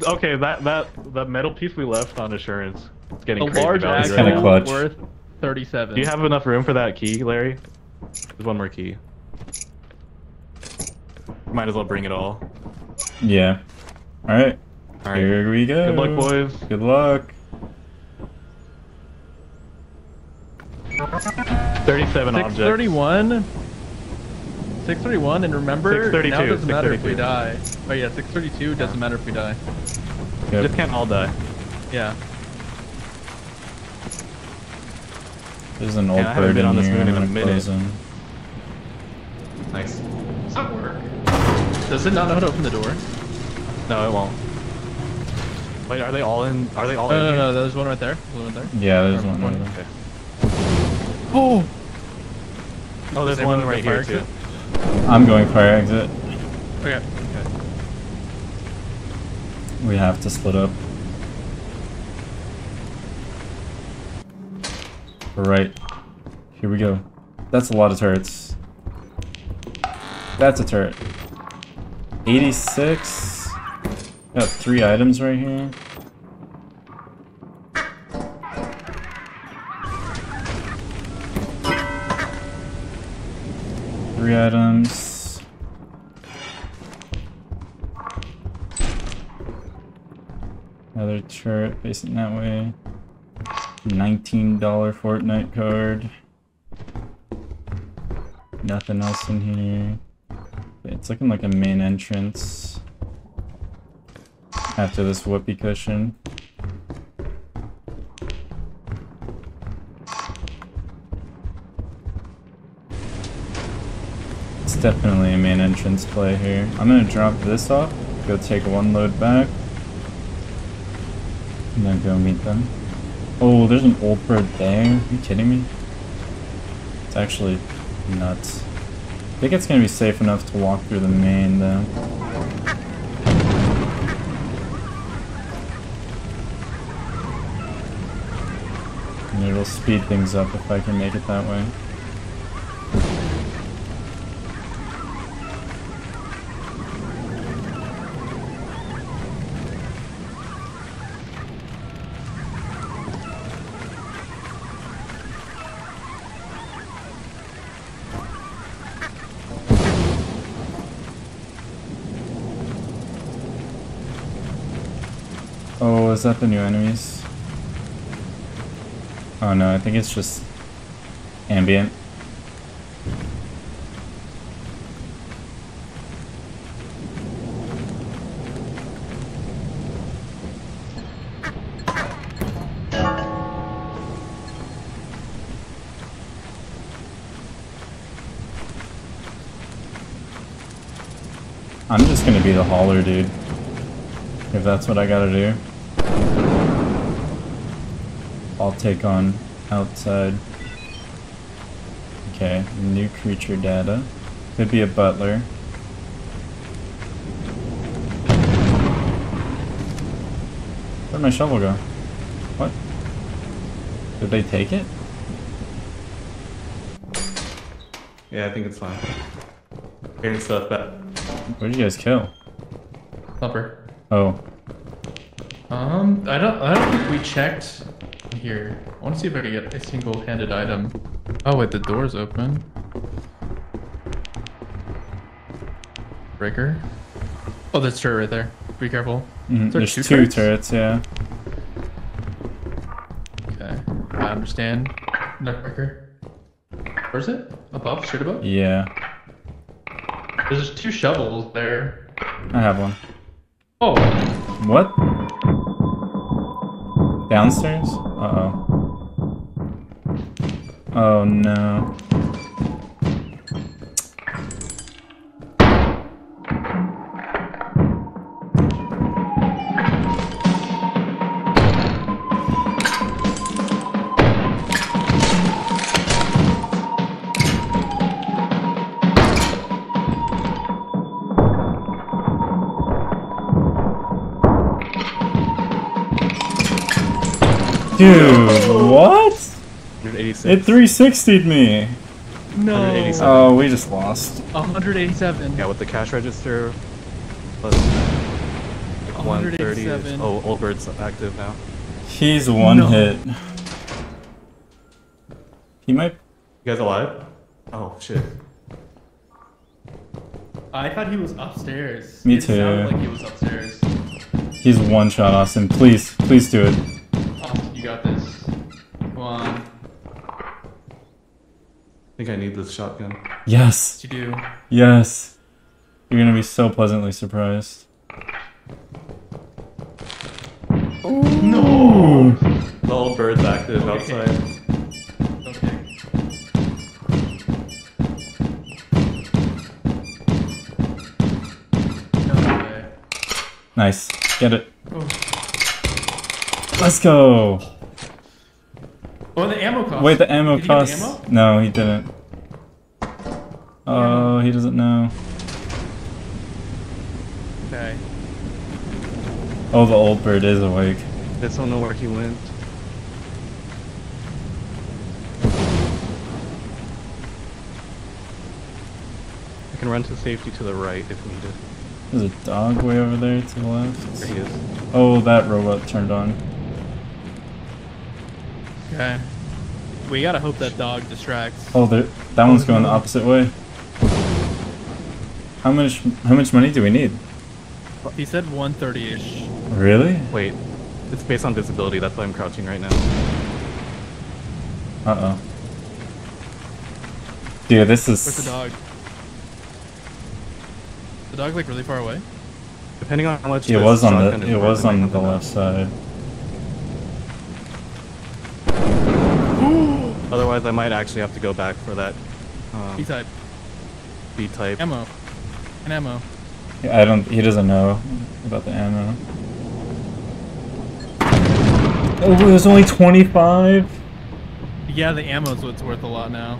Okay, that that that metal piece we left on assurance. It's getting A crazy large value right kinda now. clutch. worth thirty-seven. Do you have enough room for that key, Larry? There's one more key. Might as well bring it all. yeah. Alright, All right. here we go. Good luck, boys. Good luck. 37 Six objects. thirty-one. Six thirty-one, and remember, 632, now it doesn't matter if we die. Oh yeah, six thirty-two doesn't matter if we die. Yep. Just can't all die. Yeah. There's an old Yeah, I haven't bird been in on this here. moon in a minute. Nice. Does that work? Does it not know how to open the door? No, it won't. Wait, are they all in? Are they all No, in? no, here? no. There's one right there. There's one right there. Yeah, there's Or one one- over there. Okay. Oh. Oh, there's Does one anyone right go here fire too. I'm going fire exit. Okay. Okay. We have to split up. Right. Here we go. That's a lot of turrets. That's a turret. 86. Got three items right here. Three items. Another turret facing that way. $19 Fortnite card. Nothing else in here. It's looking like a main entrance. After this whoopee cushion. It's definitely a main entrance play here. I'm gonna drop this off, go take one load back, and then go meet them. Oh, there's an old bird there. Are you kidding me? It's actually nuts. I think it's gonna be safe enough to walk through the main though. It'll speed things up if I can make it that way. Is that the new enemies? Oh no, I think it's just ambient. I'm just gonna be the hauler, dude. If that's what I gotta do. I'll take on outside. Okay, new creature data. Could be a butler. Where'd my shovel go? What? Did they take it? Yeah, I think it's fine. Hearing stuff back. What did you guys kill? Thumper. Oh, Um, I don't. I don't think we checked here. I want to see if I can get a single-handed item. Oh wait, the door's open. Breaker. Oh, there's turret right there. Be careful. Mm-hmm. Is there there's two two, turrets? turrets? Yeah. Okay, I understand. Nutcracker. Where's it? Above? Straight above? Yeah, There's two shovels there. I have one. Oh, What? Downstairs? No. Dude, what? 186. It 360'd me. no. Oh, we just lost. 187. Yeah, with the cash register plus 130. is- Oh, Old Bird's active now. He's one No. hit. He might. You guys alive? Oh shit. I thought he was upstairs. Me it sounded too. like he was upstairs. He's one shot, Austin. Please, please do it. Austin, you got this. Come on. I think I need this shotgun. Yes, you do? yes. You're gonna be so pleasantly surprised. Oh no. The Old Bird's active Okay. outside. Okay. No. Nice. Get it. Oh. Let's go. Oh, the ammo cost. Wait, the ammo Did he get the ammo? No, he didn't. Oh, he doesn't know. Okay. Oh, the old bird is awake. Just don't know where he went. I can run to safety to the right if needed. There's a dog way over there to the There left. he is. Oh, that robot turned on. Okay. We gotta hope that dog distracts. Oh, there, that one's going the opposite way. How much? How much money do we need? He said 130-ish. Really? Wait, it's based on visibility. That's why I'm crouching right now. Uh oh. Dude, this is. Where's the dog? The dog's like really far away. Depending on how much It was on the. It worth, was on the enough. left side. Otherwise, I might actually have to go back for that um, B-type. B-type. Ammo. An ammo. Yeah, I don't. He doesn't know about the ammo. Oh, it was only twenty-five. Yeah, the ammo's what's worth a lot now.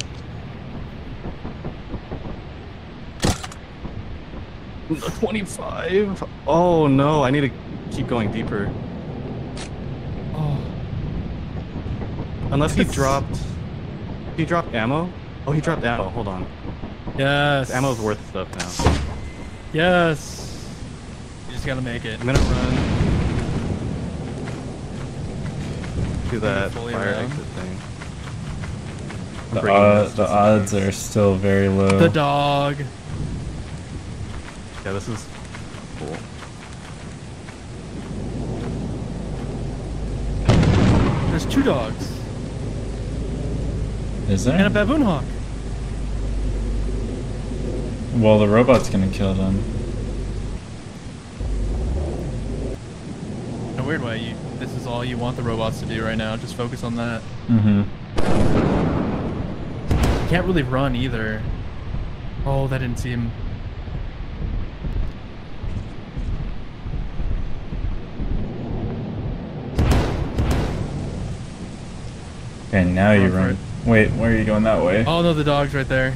Twenty-five. Oh no! I need to keep going deeper. Oh. Unless he It's- dropped. He dropped ammo. Oh, he dropped ammo. Hold on. Yes. Ammo's worth stuff now. Yes. You just gotta make it. I'm gonna run to that fire around. exit thing. The, bringing uh, the odds are still very low. The dog. Yeah, this is cool. There's two dogs. Is there? And a baboon hawk. Well, the robot's gonna kill them. In a weird way, you, this is all you want the robots to do right now. Just focus on that. Mm-hmm. You can't really run either. Oh, that didn't seem. And now you Run. Wait, where are you going that way? Oh no, the dog's right there.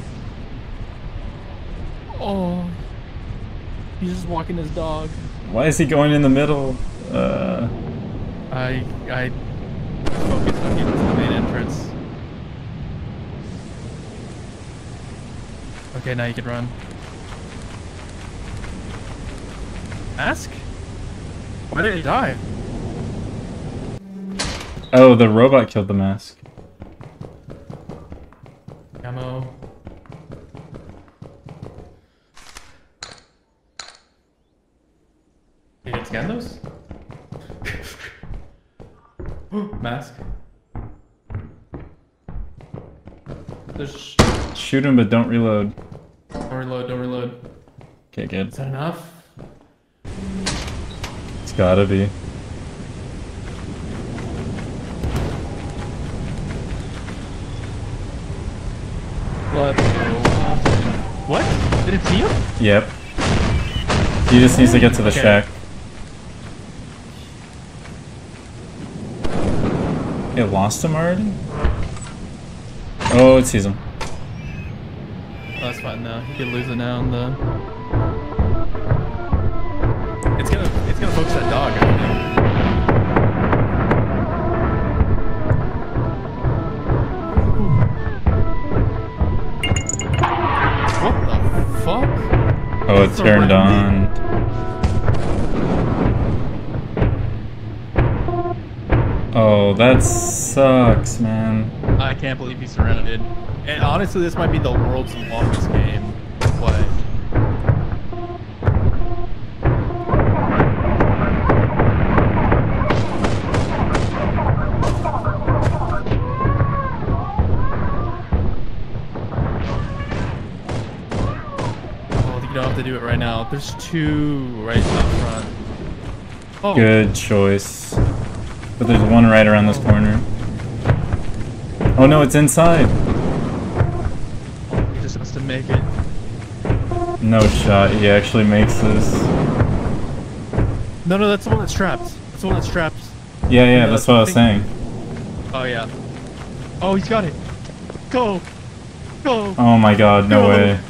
Oh. He's just walking his dog. Why is he going in the middle? Uh, I I focused on getting to the main entrance. Okay, now you can run. Ask? Why did it die? Oh, the robot killed the mask. Ammo. You didn't scan those? Mask. There's. Shoot him, but don't reload. Don't reload, don't reload. Okay, good. Is that enough? It's gotta be. Let's. What? Did it see you? Yep. He just needs to get to the Okay. shack. It lost him already? Oh, it sees him. Oh, that's fine now. He can lose it now on the. It's gonna, it's gonna focus that dog. I think. What the fuck? Oh, it turned on. Oh, that sucks, man. I can't believe he surrounded. And honestly, this might be the world's longest game play. Oh, you don't have to do it right now. There's two right up front. Oh, Good choice. But there's one right around this corner. Oh no, it's inside. He just has to make it. No shot. He actually makes this. No, no, that's the one that's trapped. That's the one that's trapped. Yeah, yeah, No, that's uh, that's what I was saying. Oh yeah. Oh, he's got it. Go, go, Oh my god, no Go. way.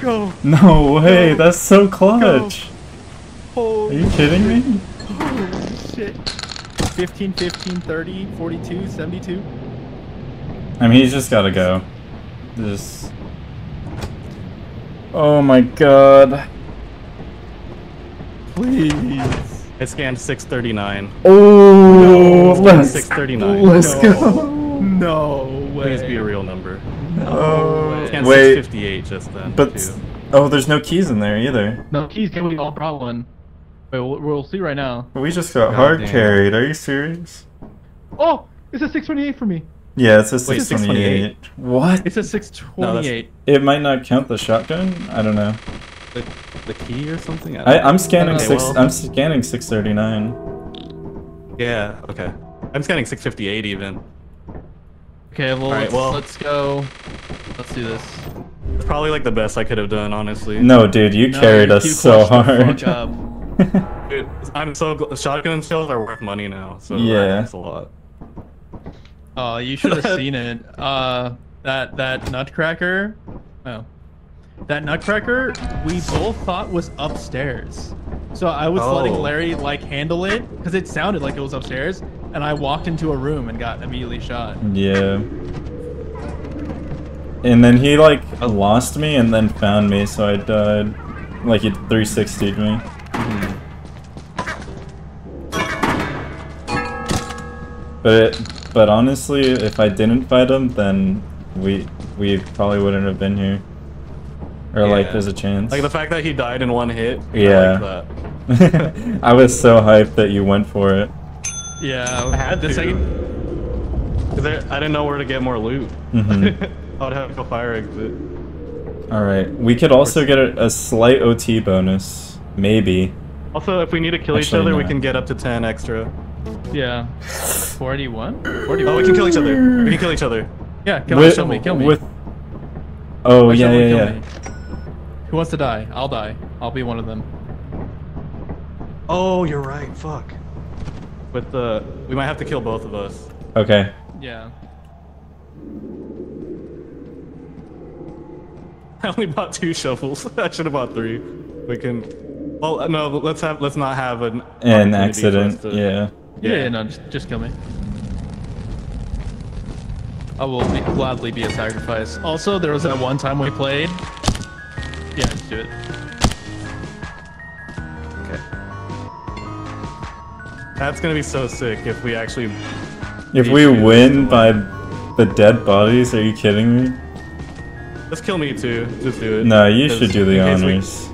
go. No way, Go. that's so clutch. Are you kidding me? Holy shit. 15, 15, 30, 42, 72. I mean, he's just gotta go. Just. Oh my god. Please. I scanned 639. Oh, No, let's, 639. let's No. go. No way. Please be a real number. Oh, Scanned wait. 658 just then. But, too. oh, there's no keys in there either. No, keys can we all brought one. Wait, we'll, we'll see right now. We just got God hard damn. carried. Are you serious? Oh, it's a 628 for me. Yeah, it's a Wait, 628. What? It's a 628. It might not count the shotgun. I don't know. the, the key or something? I I, I'm scanning Okay, six. well- I'm scanning 639. Yeah, okay. I'm scanning 658 even. Okay, well, Alright, let's, well- let's go. Let's do this. It's probably like the best I could have done, honestly. No, dude, you No, carried you- us so clutched the hard. fuck up. Dude, I'm so gl- shotgun shells are worth money now, so Yeah. that's a lot. Oh, you should have seen it. Uh, that that nutcracker. Oh, that nutcracker. We both thought was upstairs. So I was letting Oh. Larry like handle it because it sounded like it was upstairs, and I walked into a room and got immediately shot. Yeah. And then he like lost me and then found me, so I died. Like he 360'd me. But it, but honestly, if I didn't fight him, then we we probably wouldn't have been here. Or like there's a chance. Like the fact that he died in one hit. Yeah. I like that. I was so hyped that you went for it. Yeah, I had the to. second. Cause there, I didn't know where to get more loot. Mm -hmm. I'd have to go fire exit. All right, we could also get a, a slight OT bonus, maybe. Also, if we need to kill each Actually, other, we can get up to 10 extra. Yeah. 41? 41. Oh, we can kill each other. We can kill each other. Yeah, kill me, kill me, kill me. With oh Why yeah yeah yeah. me? Who wants to die? I'll die. I'll be one of them. Oh, you're right. Fuck. With the, we might have to kill both of us. Okay. Yeah. I only bought two shovels. I should have bought three. We can. Well, no. Let's have. Let's not have an An opportunity for us accident. to- Yeah. Yeah, Yeah. yeah, no, just, just kill me. I will be, gladly be a sacrifice. Also, there was that one time we played. Yeah, just do it. Okay. That's gonna be so sick if we actually. If We we should do win by the dead bodies, are you kidding me? Let's kill me too. Just do it. No, you should do the in we- honors.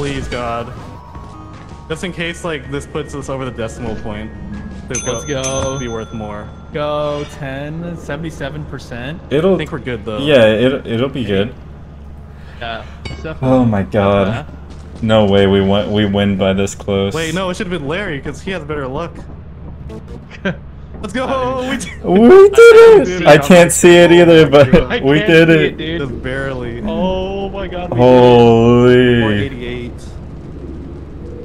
Please, God. Just in case, like, this puts us over the decimal point. This Let's will go. Be worth more. Go 10, 77%. It'll. I think we're good though. Yeah, it it'll be good. Yeah. Oh my god. No way we win we win by this close. Wait, no, it should have been Larry because he has better luck. Let's go! We did, We did did it! it. I can't see it either, oh but we did see it. just barely. Oh my god. we did Holy.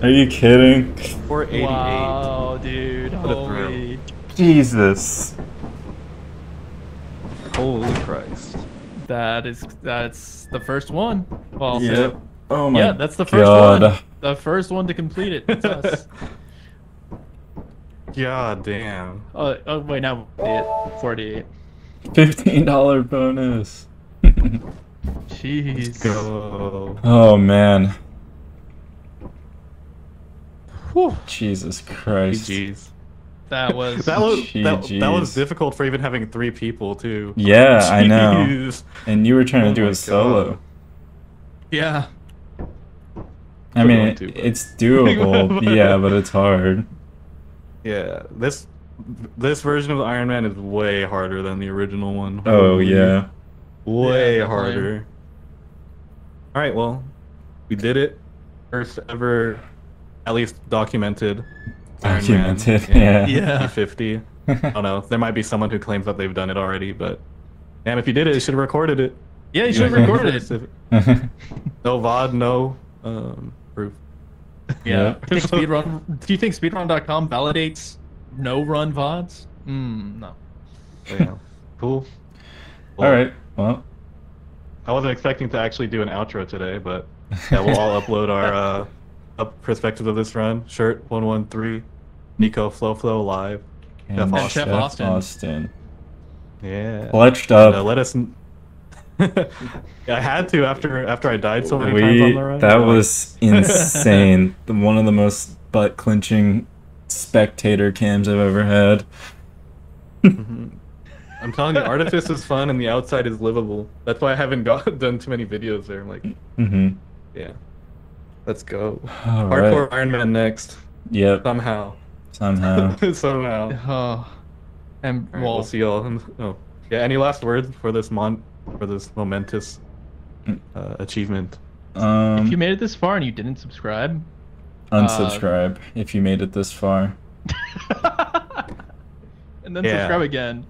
488. Are you kidding? 488. Wow, dude. What a thrill. Holy. Jesus. Holy Christ. That is that's the first one. Well, Yep. Oh my yeah, that's the first God. one. The first one to complete it. It's us. God damn. oh, oh wait, now it 48. $15 bonus. Jeez. Go. oh man. Whew. Jesus Christ. GG's. That was That was that, that was difficult for even having three people too. Yeah, I know. And you were trying to Oh do my it solo. Yeah. I Still mean, going to, but- it's doable. yeah, but it's hard. Yeah, this this version of Iron Man is way harder than the original one. Oh Holy- yeah. way Yeah, definitely. harder. All right, well, we did it. First ever, at least documented. Iron Man Documented, yeah. Yeah. 50. I don't know. There might be someone who claims that they've done it already, but damn, if you did it, you should have recorded it. Yeah, you should have recorded it. No VOD, no um, proof. Yeah. Yeah. Do you think speedrun? Do you think speedrun.com validates no run vods? Mm, no. So, yeah. cool. All right. Well, I wasn't expecting to actually do an outro today, but yeah, we'll all upload our uh, up perspective of this run. Shirt one one three, Nico Flo Flo live. and Sheff Austin. Sheff Austin. Austin. Yeah. Fletched Uh, up. let us. I had to after after I died so many times on the run. that was insane. The- One of the most butt clenching spectator cams I've ever had. I'm telling you, Artifice is fun and the outside is livable. That's why I haven't got done too many videos there. I'm like, hmm yeah, let's go. All Hardcore right. Iron Man next Yep. somehow. Somehow. somehow. Oh. And All right, well, we'll see y'all. in- Oh, yeah. Any last words for this mon for this momentous Mm. uh, achievement? Um. if you made it this far and you didn't subscribe, unsubscribe if you made it this far. and then Yeah. subscribe again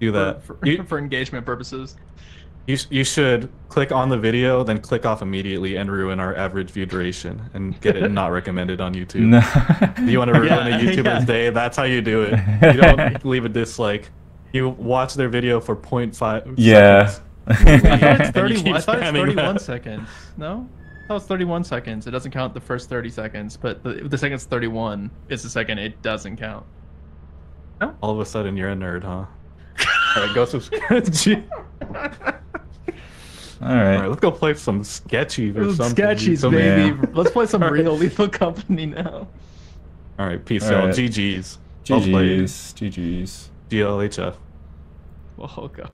Do for, that. for, You, for engagement purposes. You, you should click on the video, then click off immediately and ruin our average view duration and get it not recommended on YouTube. No. If you want to ruin Yeah, a YouTuber's yeah. day, that's how you do it. You don't leave a dislike. You watch their video for 0.5 Yeah. seconds. I thought it's And 30 I thought it's spamming 31 that. seconds. No? I thought it's 31 seconds. It doesn't count the first 30 seconds, but the, if the second's 31 is the second. It doesn't count. All of a sudden, you're a nerd, huh? All right, go subscribe. Gee. All All right, right. let's go play some sketchy or something. Sketchies, Some- baby. Yeah. Let's play some All right. real Lethal Company now. All right, peace, All y'all. right. GG's. GG's. GG's. GLHF. Oh, God.